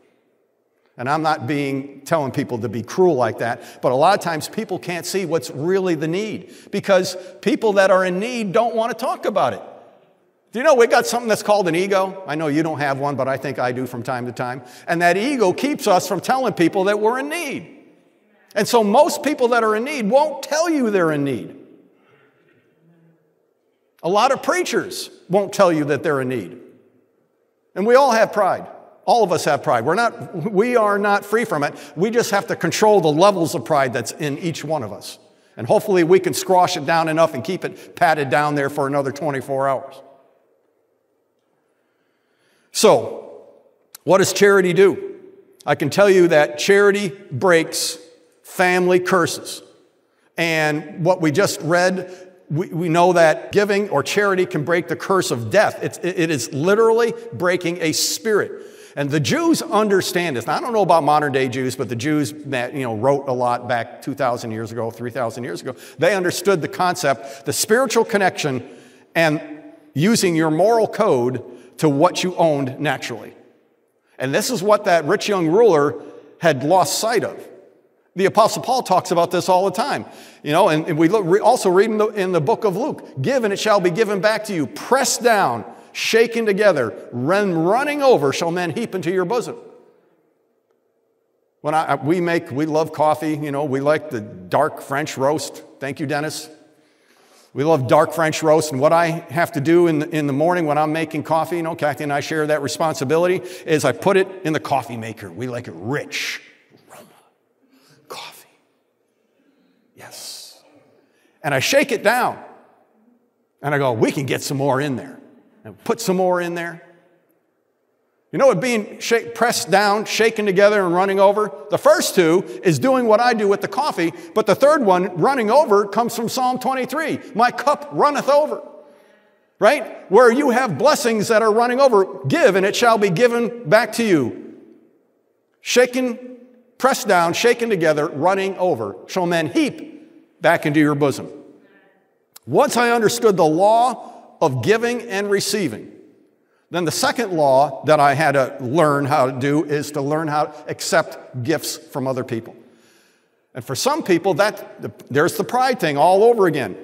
And I'm not being telling people to be cruel like that, but a lot of times people can't see what's really the need because people that are in need don't want to talk about it. Do you know we got something that's called an ego? I know you don't have one, but I think I do from time to time. And that ego keeps us from telling people that we're in need. And so most people that are in need won't tell you they're in need. A lot of preachers won't tell you that they're in need. And we all have pride. All of us have pride. We're not, we are not free from it. We just have to control the levels of pride that's in each one of us. And hopefully we can squash it down enough and keep it padded down there for another 24 hours. So, what does charity do? I can tell you that charity breaks family curses. And what we just read, we, we know that giving or charity can break the curse of death. It's, it is literally breaking a spirit. And the Jews understand this. Now, I don't know about modern day Jews, but the Jews that you know wrote a lot back 2,000 years ago, 3,000 years ago, they understood the concept, the spiritual connection, and using your moral code to what you owned naturally. And this is what that rich young ruler had lost sight of. The Apostle Paul talks about this all the time. You know, and, we look, also read in the, in the book of Luke Give and it shall be given back to you, pressed down, shaken together, run, running over, shall men heap into your bosom. When I, we make, we love coffee, you know, we like the dark French roast. Thank you, Dennis. We love dark French roast, and what I have to do in the, in the morning when I'm making coffee, you know, Kathy and I share that responsibility, is I put it in the coffee maker. We like it rich. Aroma. Coffee. Yes. And I shake it down. And I go, we can get some more in there. And put some more in there. You know what being shake, pressed down, shaken together, and running over? The first two is doing what I do with the coffee, but the third one, running over, comes from Psalm 23. My cup runneth over. Right? Where you have blessings that are running over, give and it shall be given back to you. Shaken, pressed down, shaken together, running over, shall men heap back into your bosom. Once I understood the law of giving and receiving, then the second law that I had to learn how to do is to learn how to accept gifts from other people. And for some people, that there's the pride thing all over again,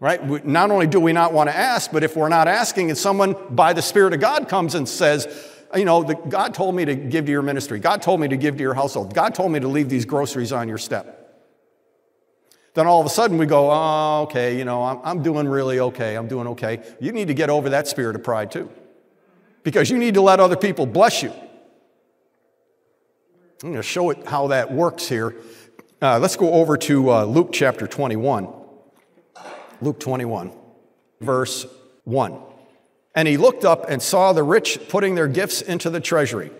right? Not only do we not want to ask, but if we're not asking, and someone by the Spirit of God comes and says, you know, the, God told me to give to your ministry. God told me to give to your household. God told me to leave these groceries on your step. Then all of a sudden we go, oh, okay, you know, I'm, I'm doing really okay. I'm doing okay. You need to get over that spirit of pride too because you need to let other people bless you. I'm going to show it how that works here. Uh, let's go over to uh, Luke chapter 21. Luke 21, verse 1. And he looked up and saw the rich putting their gifts into the treasury.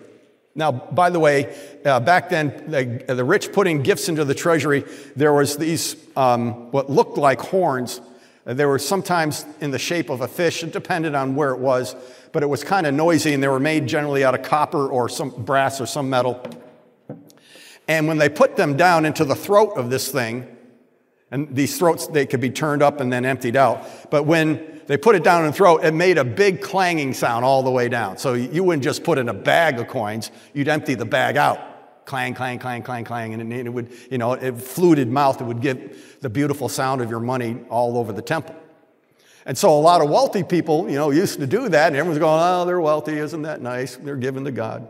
Now, by the way, uh, back then, the, the, rich putting gifts into the treasury, there was these, um, what looked like horns. They were sometimes in the shape of a fish. It depended on where it was but it was kind of noisy and they were made generally out of copper or some brass or some metal. And when they put them down into the throat of this thing, and these throats, they could be turned up and then emptied out. But when they put it down in the throat. It made a big clanging sound all the way down. So you wouldn't just put in a bag of coins, you'd empty the bag out. Clang, clang, clang, clang, clang. And it would, you know, it fluted mouth. It would give the beautiful sound of your money all over the temple. And so a lot of wealthy people, you know, used to do that. And everyone's going, oh, they're wealthy. Isn't that nice? They're giving to God.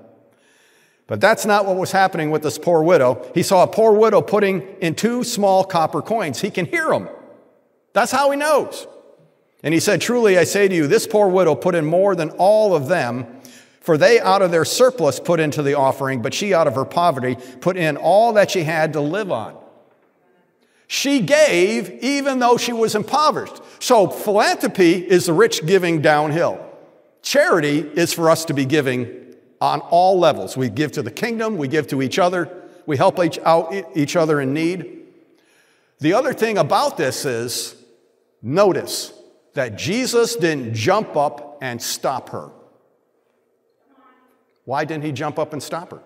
But that's not what was happening with this poor widow. He saw a poor widow putting in two small copper coins. He can hear them. That's how he knows. And he said, Truly I say to you, this poor widow put in more than all of them, for they out of their surplus put into the offering, but she out of her poverty put in all that she had to live on. She gave even though she was impoverished. So philanthropy is the rich giving downhill. Charity is for us to be giving on all levels. We give to the kingdom, we give to each other, we help each, out, each other in need. The other thing about this is Notice that Jesus didn't jump up and stop her. Why didn't he jump up and stop her?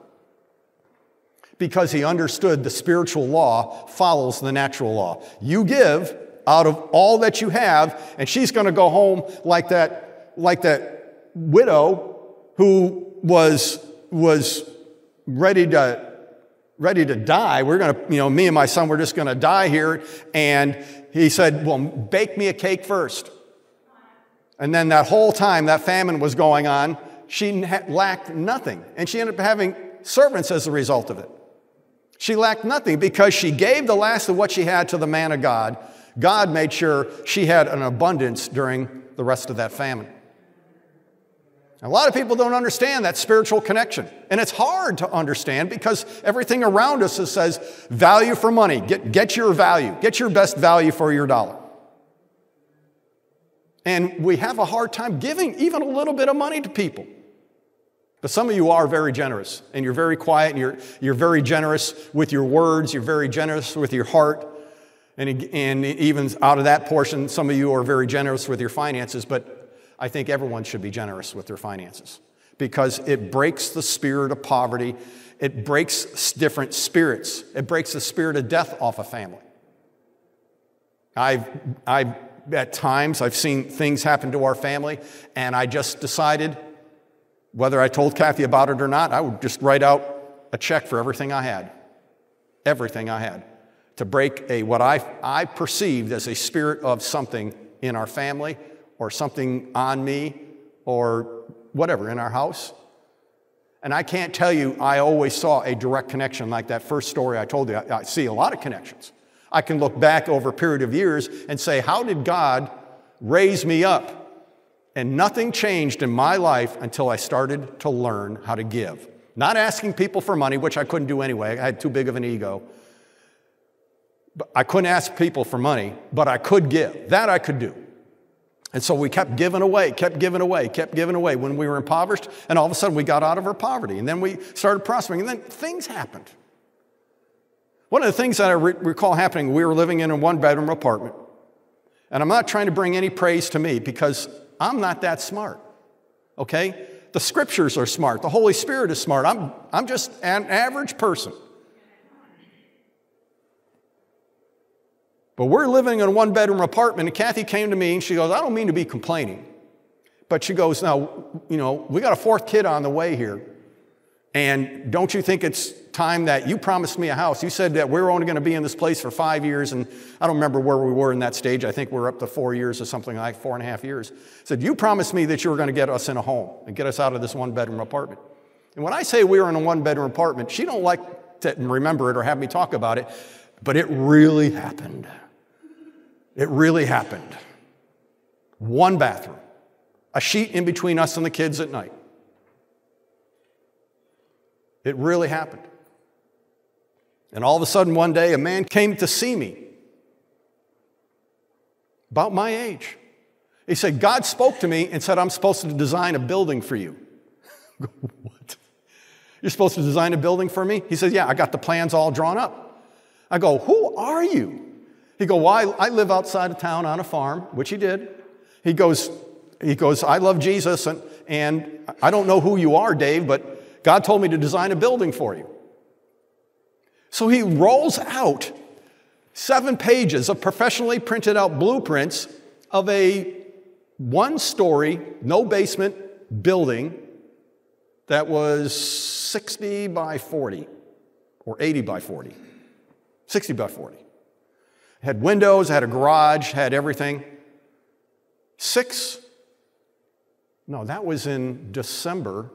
Because he understood the spiritual law follows the natural law. You give out of all that you have, and she's going to go home like that, like that widow who was, was ready to ready to die. We're going to, you know, me and my son, we're just going to die here. And he said, Well, bake me a cake first. And then that whole time that famine was going on, she lacked nothing. And she ended up having servants as a result of it. She lacked nothing because she gave the last of what she had to the man of God. God made sure she had an abundance during the rest of that famine. A lot of people don't understand that spiritual connection. And it's hard to understand because everything around us says value for money. Get, get your value, get your best value for your dollar. And we have a hard time giving even a little bit of money to people. But some of you are very generous, and you're very quiet, and you're, you're very generous with your words, you're very generous with your heart. And, and even out of that portion, some of you are very generous with your finances, but I think everyone should be generous with their finances because it breaks the spirit of poverty. It breaks different spirits. It breaks the spirit of death off a family. I've, I've, at times, I've seen things happen to our family, and I just decided, whether I told Kathy about it or not, I would just write out a check for everything I had. Everything I had. To break a, what I, I perceived as a spirit of something in our family or something on me or whatever in our house. And I can't tell you, I always saw a direct connection like that first story I told you. I, I see a lot of connections. I can look back over a period of years and say, How did God raise me up? And nothing changed in my life until I started to learn how to give. Not asking people for money, which I couldn't do anyway. I had too big of an ego. But I couldn't ask people for money, but I could give. That I could do. And so we kept giving away, kept giving away, kept giving away when we were impoverished, and all of a sudden we got out of our poverty. And then we started prospering, and then things happened. One of the things that I re- recall happening, we were living in a one bedroom apartment. And I'm not trying to bring any praise to me because I'm not that smart, okay? The scriptures are smart, the Holy Spirit is smart. I'm, I'm just an average person. But we're living in a one bedroom apartment, and Kathy came to me and she goes, I don't mean to be complaining. But she goes, Now, you know, we got a fourth kid on the way here. And don't you think it's time that you promised me a house? You said that we are only going to be in this place for five years, and I don't remember where we were in that stage. I think we're up to four years or something like four and a half years. said, You promised me that you were going to get us in a home and get us out of this one bedroom apartment. And when I say we were in a one bedroom apartment, she don't like to remember it or have me talk about it, but it really happened. It really happened. One bathroom, a sheet in between us and the kids at night. It really happened. And all of a sudden, one day, a man came to see me about my age. He said, God spoke to me and said, I'm supposed to design a building for you. *laughs* what? You're supposed to design a building for me? He said, Yeah, I got the plans all drawn up. I go, Who are you? He go, well, I, I live outside of town on a farm, which he did. He goes, he goes, I love Jesus, and, and I don't know who you are, Dave, but God told me to design a building for you. So he rolls out seven pages of professionally printed out blueprints of a one story, no basement building that was 60 by 40 or 80 by 40. 60 by 40. Had windows, had a garage, had everything. Six, no, that was in December.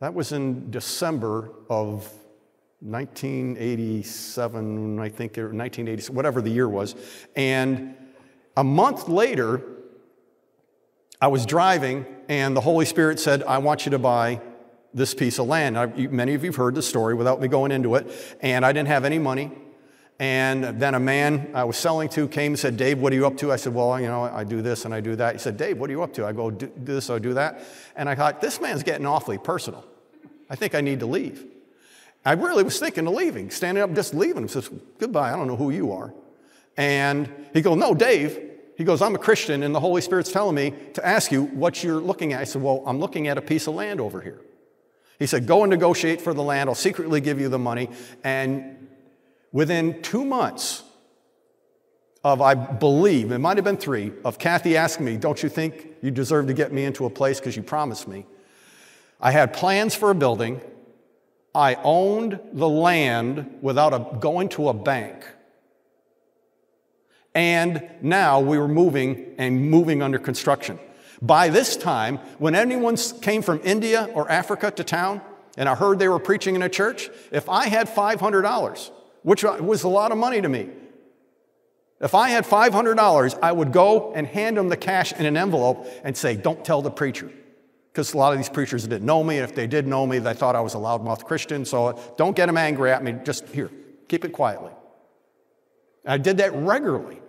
That was in December of 1987, I think, or 1980, whatever the year was. And a month later, I was driving, and the Holy Spirit said, I want you to buy this piece of land. I, many of you have heard the story without me going into it, and I didn't have any money. And then a man I was selling to came and said, Dave, what are you up to? I said, Well, you know, I do this and I do that. He said, Dave, what are you up to? I go, Do this, I do that. And I thought, This man's getting awfully personal. I think I need to leave. I really was thinking of leaving, standing up, just leaving. He says, Goodbye, I don't know who you are. And he goes, No, Dave. He goes, I'm a Christian, and the Holy Spirit's telling me to ask you what you're looking at. I said, Well, I'm looking at a piece of land over here. He said, Go and negotiate for the land. I'll secretly give you the money. And within two months of, I believe, it might have been three, of Kathy asking me, Don't you think you deserve to get me into a place because you promised me? I had plans for a building. I owned the land without a, going to a bank. And now we were moving and moving under construction. By this time, when anyone came from India or Africa to town, and I heard they were preaching in a church, if I had $500, which was a lot of money to me, if I had $500, I would go and hand them the cash in an envelope and say, Don't tell the preacher. Because a lot of these preachers didn't know me, and if they did know me, they thought I was a loudmouth Christian, so don't get them angry at me, just here, keep it quietly. I did that regularly,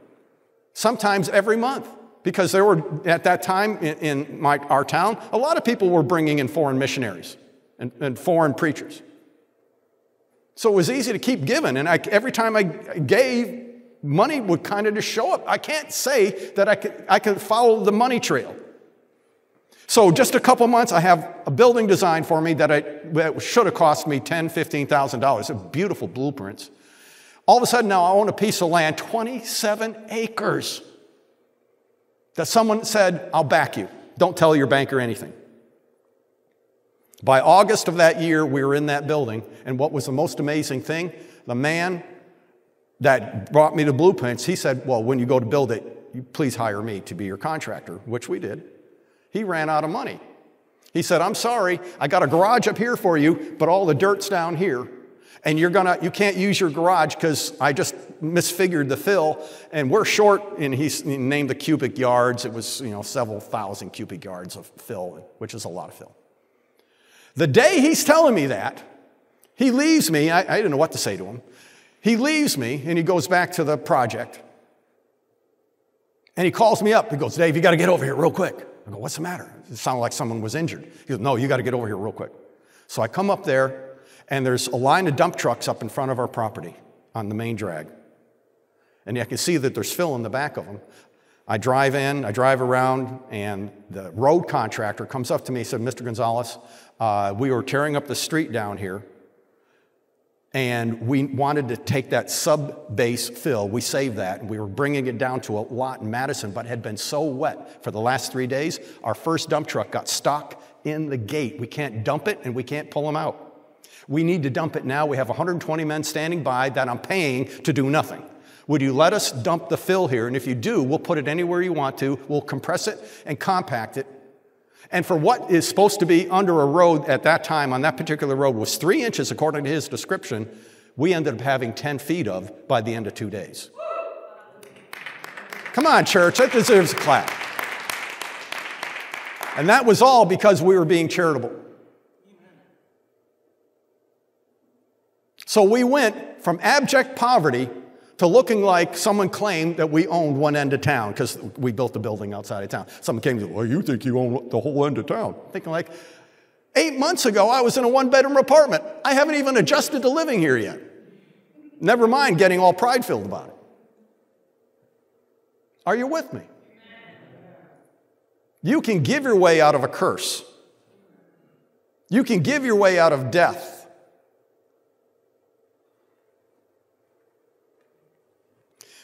sometimes every month, because there were, at that time in, in my, our town, a lot of people were bringing in foreign missionaries and, and foreign preachers. So it was easy to keep giving, and I, every time I gave, money would kind of just show up. I can't say that I could, I could follow the money trail. So just a couple months, I have a building designed for me that, I, that should have cost me $10,000, $15,000. They're beautiful blueprints. All of a sudden now I own a piece of land, 27 acres, that someone said, I'll back you. Don't tell your banker anything. By August of that year, we were in that building, and what was the most amazing thing? The man that brought me the blueprints, he said, Well, when you go to build it, please hire me to be your contractor, which we did. He ran out of money. He said, I'm sorry, I got a garage up here for you, but all the dirt's down here and you're gonna you can't use your garage because I just misfigured the fill, and we're short. And he named the cubic yards. It was you know several thousand cubic yards of fill, which is a lot of fill. The day he's telling me that, he leaves me. I, I didn't know what to say to him. He leaves me and he goes back to the project. And he calls me up. He goes, Dave, you got to get over here real quick. I go, what's the matter? It sounded like someone was injured. He goes, no, you got to get over here real quick. So I come up there and there's a line of dump trucks up in front of our property on the main drag. And I can see that there's fill in the back of them. I drive in, I drive around, and the road contractor comes up to me and said, Mr. Gonzalez, uh, we were tearing up the street down here, and we wanted to take that sub base fill. We saved that, and we were bringing it down to a lot in Madison, but had been so wet for the last three days, our first dump truck got stuck in the gate. We can't dump it, and we can't pull them out. We need to dump it now. We have 120 men standing by that I'm paying to do nothing. Would you let us dump the fill here? And if you do, we'll put it anywhere you want to. We'll compress it and compact it. And for what is supposed to be under a road at that time on that particular road was three inches, according to his description, we ended up having 10 feet of by the end of two days. Come on, church, that deserves a clap. And that was all because we were being charitable. So we went from abject poverty to looking like someone claimed that we owned one end of town because we built a building outside of town. Someone came and said, Well, you think you own the whole end of town. Thinking like, eight months ago, I was in a one bedroom apartment. I haven't even adjusted to living here yet. Never mind getting all pride filled about it. Are you with me? You can give your way out of a curse. You can give your way out of death.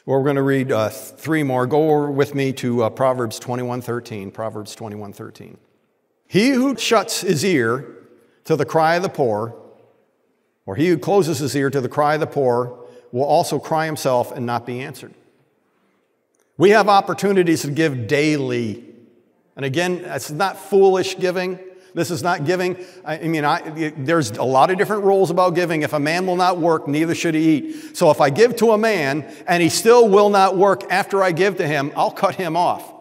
Well, we're going to read uh, three more. Go over with me to uh, Proverbs 21:13. Proverbs 21:13. He who shuts his ear to the cry of the poor, or he who closes his ear to the cry of the poor, will also cry himself and not be answered. We have opportunities to give daily. And again, it's not foolish giving. This is not giving. I mean, I, there's a lot of different rules about giving. If a man will not work, neither should he eat. So if I give to a man and he still will not work after I give to him, I'll cut him off.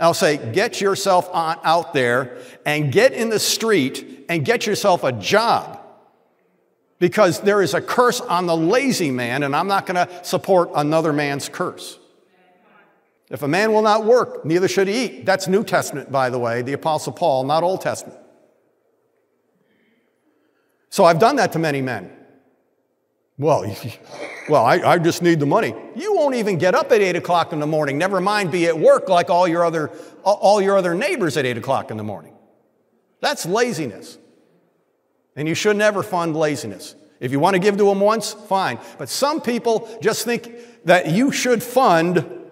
I'll say, get yourself on, out there and get in the street and get yourself a job. Because there is a curse on the lazy man, and I'm not going to support another man's curse. If a man will not work, neither should he eat. That's New Testament, by the way, the Apostle Paul, not Old Testament. So I've done that to many men. Well, *laughs* well, I, I, just need the money. You won't even get up at eight o'clock in the morning. Never mind be at work like all your other all your other neighbors at eight o'clock in the morning. That's laziness. And you should never fund laziness. If you want to give to them once, fine. But some people just think that you should fund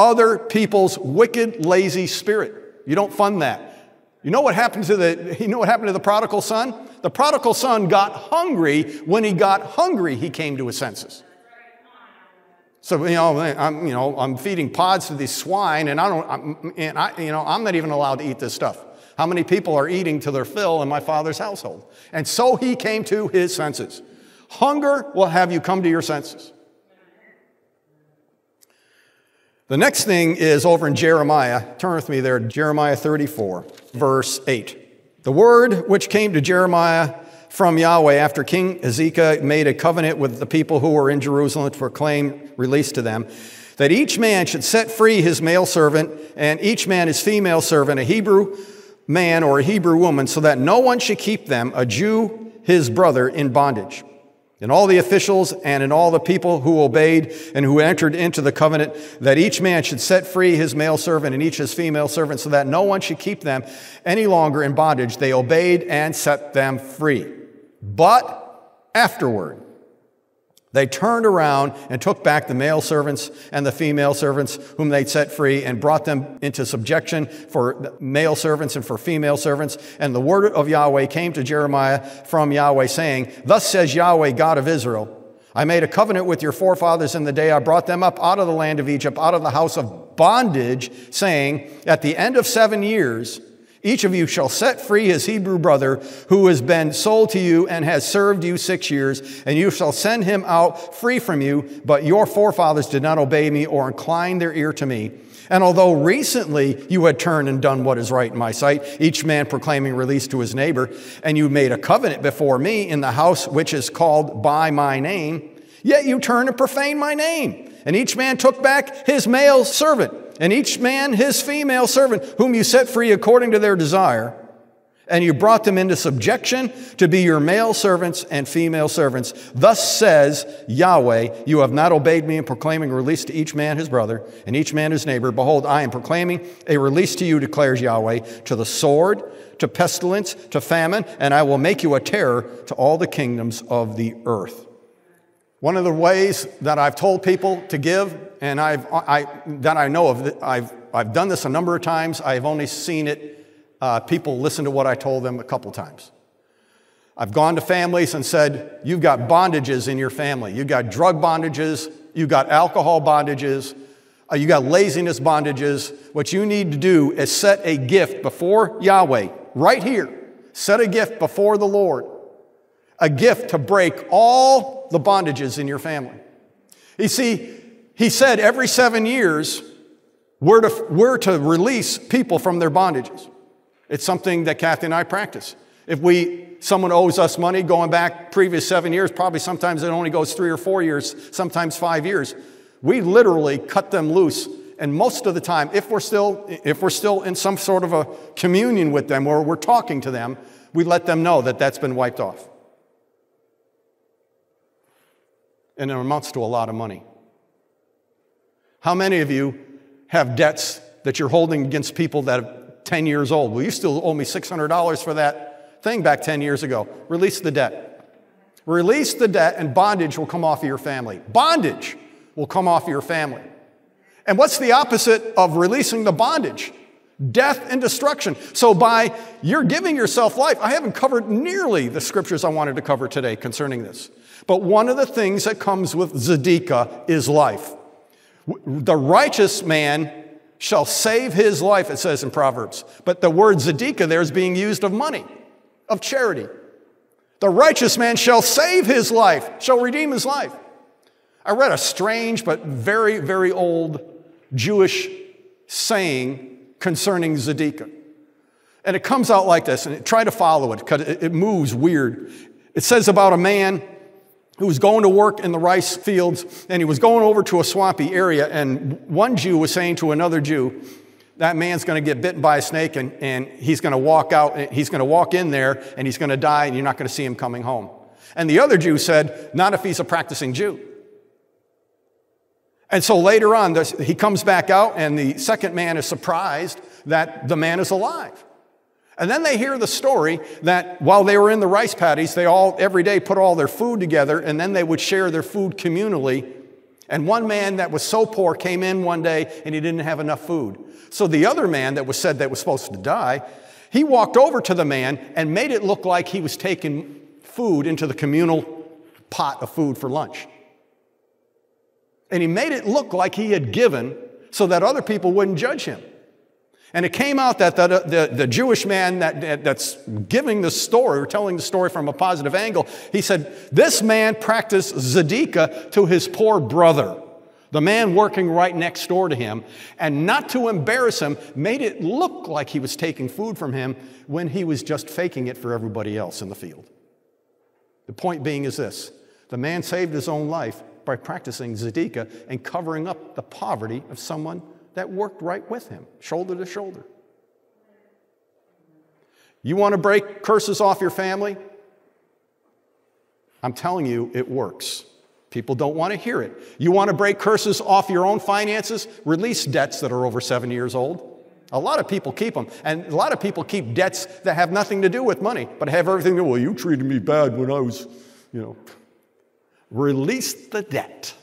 other people's wicked, lazy spirit. You don't fund that. You know what happened to the *laughs* you know what happened to the prodigal son? The prodigal son got hungry. When he got hungry, he came to his senses. So you know, I'm you know I'm feeding pods to these swine, and I don't, I'm, and I you know I'm not even allowed to eat this stuff. How many people are eating to their fill in my father's household? And so he came to his senses. Hunger will have you come to your senses. The next thing is over in Jeremiah. Turn with me there, Jeremiah 34, verse 8. The word which came to Jeremiah from Yahweh after King Zedekiah made a covenant with the people who were in Jerusalem to proclaim release to them, that each man should set free his male servant and each man his female servant, a Hebrew man or a Hebrew woman, so that no one should keep them, a Jew his brother, in bondage and all the officials and in all the people who obeyed and who entered into the covenant that each man should set free his male servant and each his female servant so that no one should keep them any longer in bondage. They obeyed and set them free. But afterward, they turned around and took back the male servants and the female servants whom they'd set free and brought them into subjection for male servants and for female servants. And the word of Yahweh came to Jeremiah from Yahweh saying, Thus says Yahweh, God of Israel, I made a covenant with your forefathers in the day I brought them up out of the land of Egypt, out of the house of bondage, saying, At the end of seven years, each of you shall set free his Hebrew brother who has been sold to you and has served you six years, and you shall send him out free from you. But your forefathers did not obey me or incline their ear to me. And although recently you had turned and done what is right in my sight, each man proclaiming release to his neighbor, and you made a covenant before me in the house which is called by my name, yet you turn and profane my name. And each man took back his male servant and each man his female servant, whom you set free according to their desire, and you brought them into subjection to be your male servants and female servants. Thus says Yahweh, you have not obeyed me in proclaiming release to each man his brother and each man his neighbor. Behold, I am proclaiming a release to you, declares Yahweh, to the sword, to pestilence, to famine, and I will make you a terror to all the kingdoms of the earth. One of the ways that I've told people to give, and I've, I, that I know of, I've, I've done this a number of times. I've only seen it, uh, people listen to what I told them a couple times. I've gone to families and said, You've got bondages in your family. You've got drug bondages, you've got alcohol bondages, uh, you got laziness bondages. What you need to do is set a gift before Yahweh, right here. Set a gift before the Lord a gift to break all the bondages in your family. You see, he said every seven years, we're to, we're to release people from their bondages. It's something that Kathy and I practice. If we, someone owes us money going back previous seven years, probably sometimes it only goes three or four years, sometimes five years. We literally cut them loose. And most of the time, if we're still, if we're still in some sort of a communion with them or we're talking to them, we let them know that that's been wiped off. And it amounts to a lot of money. How many of you have debts that you're holding against people that are 10 years old? Well, you still owe me $600 for that thing back 10 years ago. Release the debt. Release the debt, and bondage will come off of your family. Bondage. will come off of your family. And what's the opposite of releasing the bondage? Death and destruction. So, by you're giving yourself life, I haven't covered nearly the scriptures I wanted to cover today concerning this. But one of the things that comes with Tzedakah is life. The righteous man shall save his life, it says in Proverbs. But the word Tzedakah there is being used of money, of charity. The righteous man shall save his life, shall redeem his life. I read a strange but very, very old Jewish saying concerning Tzedakah. And it comes out like this, and try to follow it because it moves weird. It says about a man who was going to work in the rice fields, and he was going over to a swampy area, and one Jew was saying to another Jew, that man's going to get bitten by a snake and, and he's going to walk out, he's going to walk in there and he's going to die and you're not going to see him coming home. And the other Jew said, Not if he's a practicing Jew. And so later on, he comes back out, and the second man is surprised that the man is alive. And then they hear the story that while they were in the rice paddies, they all every day put all their food together, and then they would share their food communally. And one man that was so poor came in one day and he didn't have enough food. So the other man that was said that was supposed to die, he walked over to the man and made it look like he was taking food into the communal pot of food for lunch. And he made it look like he had given so that other people wouldn't judge him. And it came out that the, the, the Jewish man that, that's giving the story, or telling the story from a positive angle, he said, This man practiced Tzedakah to his poor brother, the man working right next door to him, and not to embarrass him, made it look like he was taking food from him when he was just faking it for everybody else in the field. The point being is this. The man saved his own life by practicing Tzedakah and covering up the poverty of someone that worked right with him, shoulder to shoulder. You want to break curses off your family? I'm telling you, it works. People don't want to hear it. You want to break curses off your own finances? Release debts that are over seven years old. A lot of people keep them. And a lot of people keep debts that have nothing to do with money, but have everything to do, well, you treated me bad when I was, you know. Release the debt.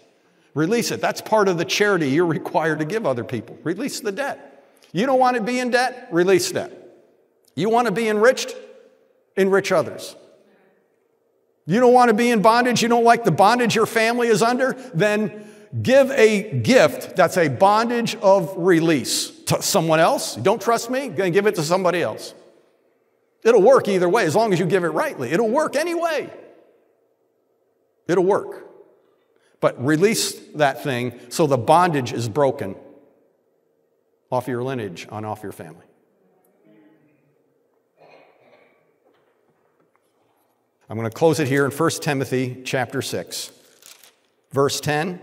Release it. That's part of the charity you're required to give other people. Release the debt. You don't want to be in debt? Release debt. You want to be enriched? Enrich others. You don't want to be in bondage? You don't like the bondage your family is under? Then give a gift that's a bondage of release to someone else. Don't trust me? Then give it to somebody else. It'll work either way as long as you give it rightly. It'll work anyway. It'll work. But release that thing so the bondage is broken off your lineage, on off your family. I'm going to close it here in 1 Timothy chapter 6. Verse 10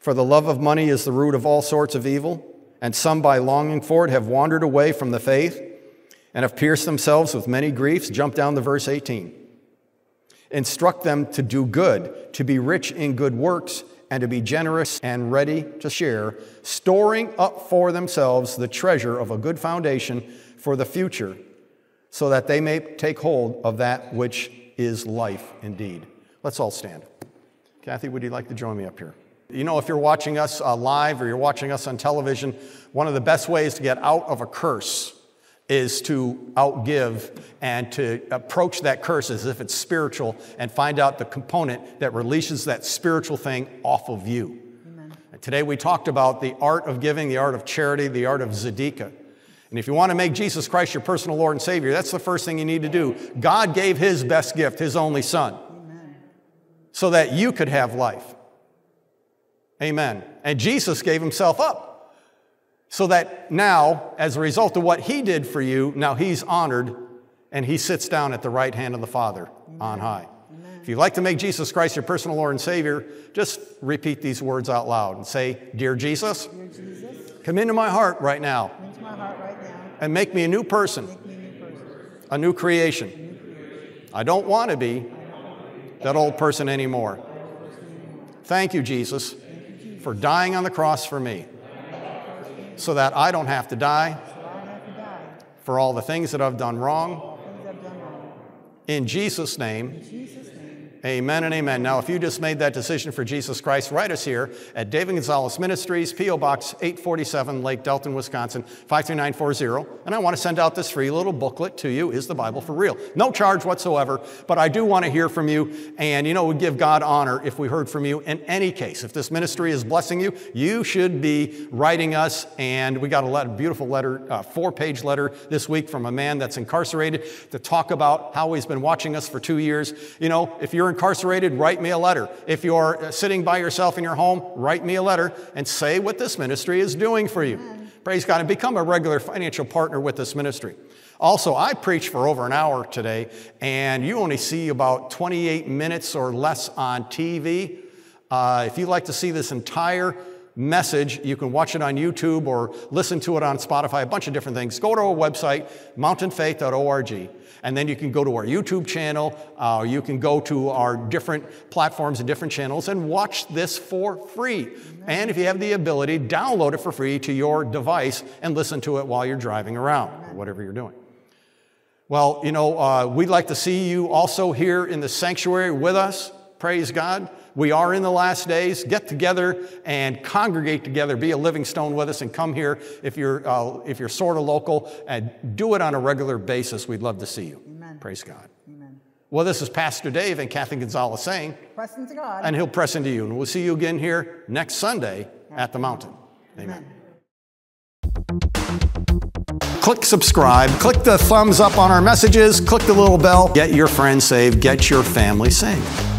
For the love of money is the root of all sorts of evil, and some by longing for it have wandered away from the faith and have pierced themselves with many griefs. Jump down to verse 18. Instruct them to do good, to be rich in good works, and to be generous and ready to share, storing up for themselves the treasure of a good foundation for the future, so that they may take hold of that which is life indeed. Let's all stand. Kathy, would you like to join me up here? You know, if you're watching us uh, live or you're watching us on television, one of the best ways to get out of a curse is to outgive and to approach that curse as if it's spiritual and find out the component that releases that spiritual thing off of you. Amen. Today we talked about the art of giving, the art of charity, the art of Tzedakah. And if you want to make Jesus Christ your personal Lord and Savior, that's the first thing you need to do. God gave His best gift, His only Son, Amen. so that you could have life. Amen. And Jesus gave Himself up so that now, as a result of what he did for you, now he's honored and he sits down at the right hand of the Father Amen. on high. Amen. If you'd like to make Jesus Christ your personal Lord and Savior, just repeat these words out loud and say, Dear Jesus, Dear Jesus come into my heart right now, heart right now and make me a new person, a new, person. A new. A new creation. I don't want to be that old person anymore. Thank you, Jesus, for dying on the cross for me so that I don't have to die for all the things that I've done wrong. In Jesus' name, Amen and amen. Now, if you just made that decision for Jesus Christ, write us here at David Gonzalez Ministries, P.O. Box 847, Lake Delton, Wisconsin, 53940. And I want to send out this free little booklet to you Is the Bible for Real? No charge whatsoever, but I do want to hear from you. And, you know, we give God honor if we heard from you in any case. If this ministry is blessing you, you should be writing us. And we got a letter, beautiful letter, uh, four page letter this week from a man that's incarcerated to talk about how he's been watching us for two years. You know, if you're incarcerated, write me a letter. If you're uh, sitting by yourself in your home, write me a letter and say what this ministry is doing for you. Amen. Praise God. And become a regular financial partner with this ministry. Also, I preach for over an hour today, and you only see about 28 minutes or less on TV. Uh, if you'd like to see this entire message, you can watch it on YouTube or listen to it on Spotify, a bunch of different things. Go to our website, mountainfaith.org. And then you can go to our YouTube channel, uh, you can go to our different platforms and different channels and watch this for free. And if you have the ability, download it for free to your device and listen to it while you're driving around, or whatever you're doing. Well, you know, uh, we'd like to see you also here in the sanctuary with us. Praise God. We are in the last days. Get together and congregate together. Be a living stone with us and come here if you're, uh, if you're sort of local and do it on a regular basis. We'd love to see you. Amen. Praise God. Amen. Well, this is Pastor Dave and Kathy Gonzalez saying, Press into God. And he'll press into you. And we'll see you again here next Sunday at the mountain. Amen. Amen. Click subscribe, click the thumbs up on our messages, click the little bell, get your friends saved, get your family saved.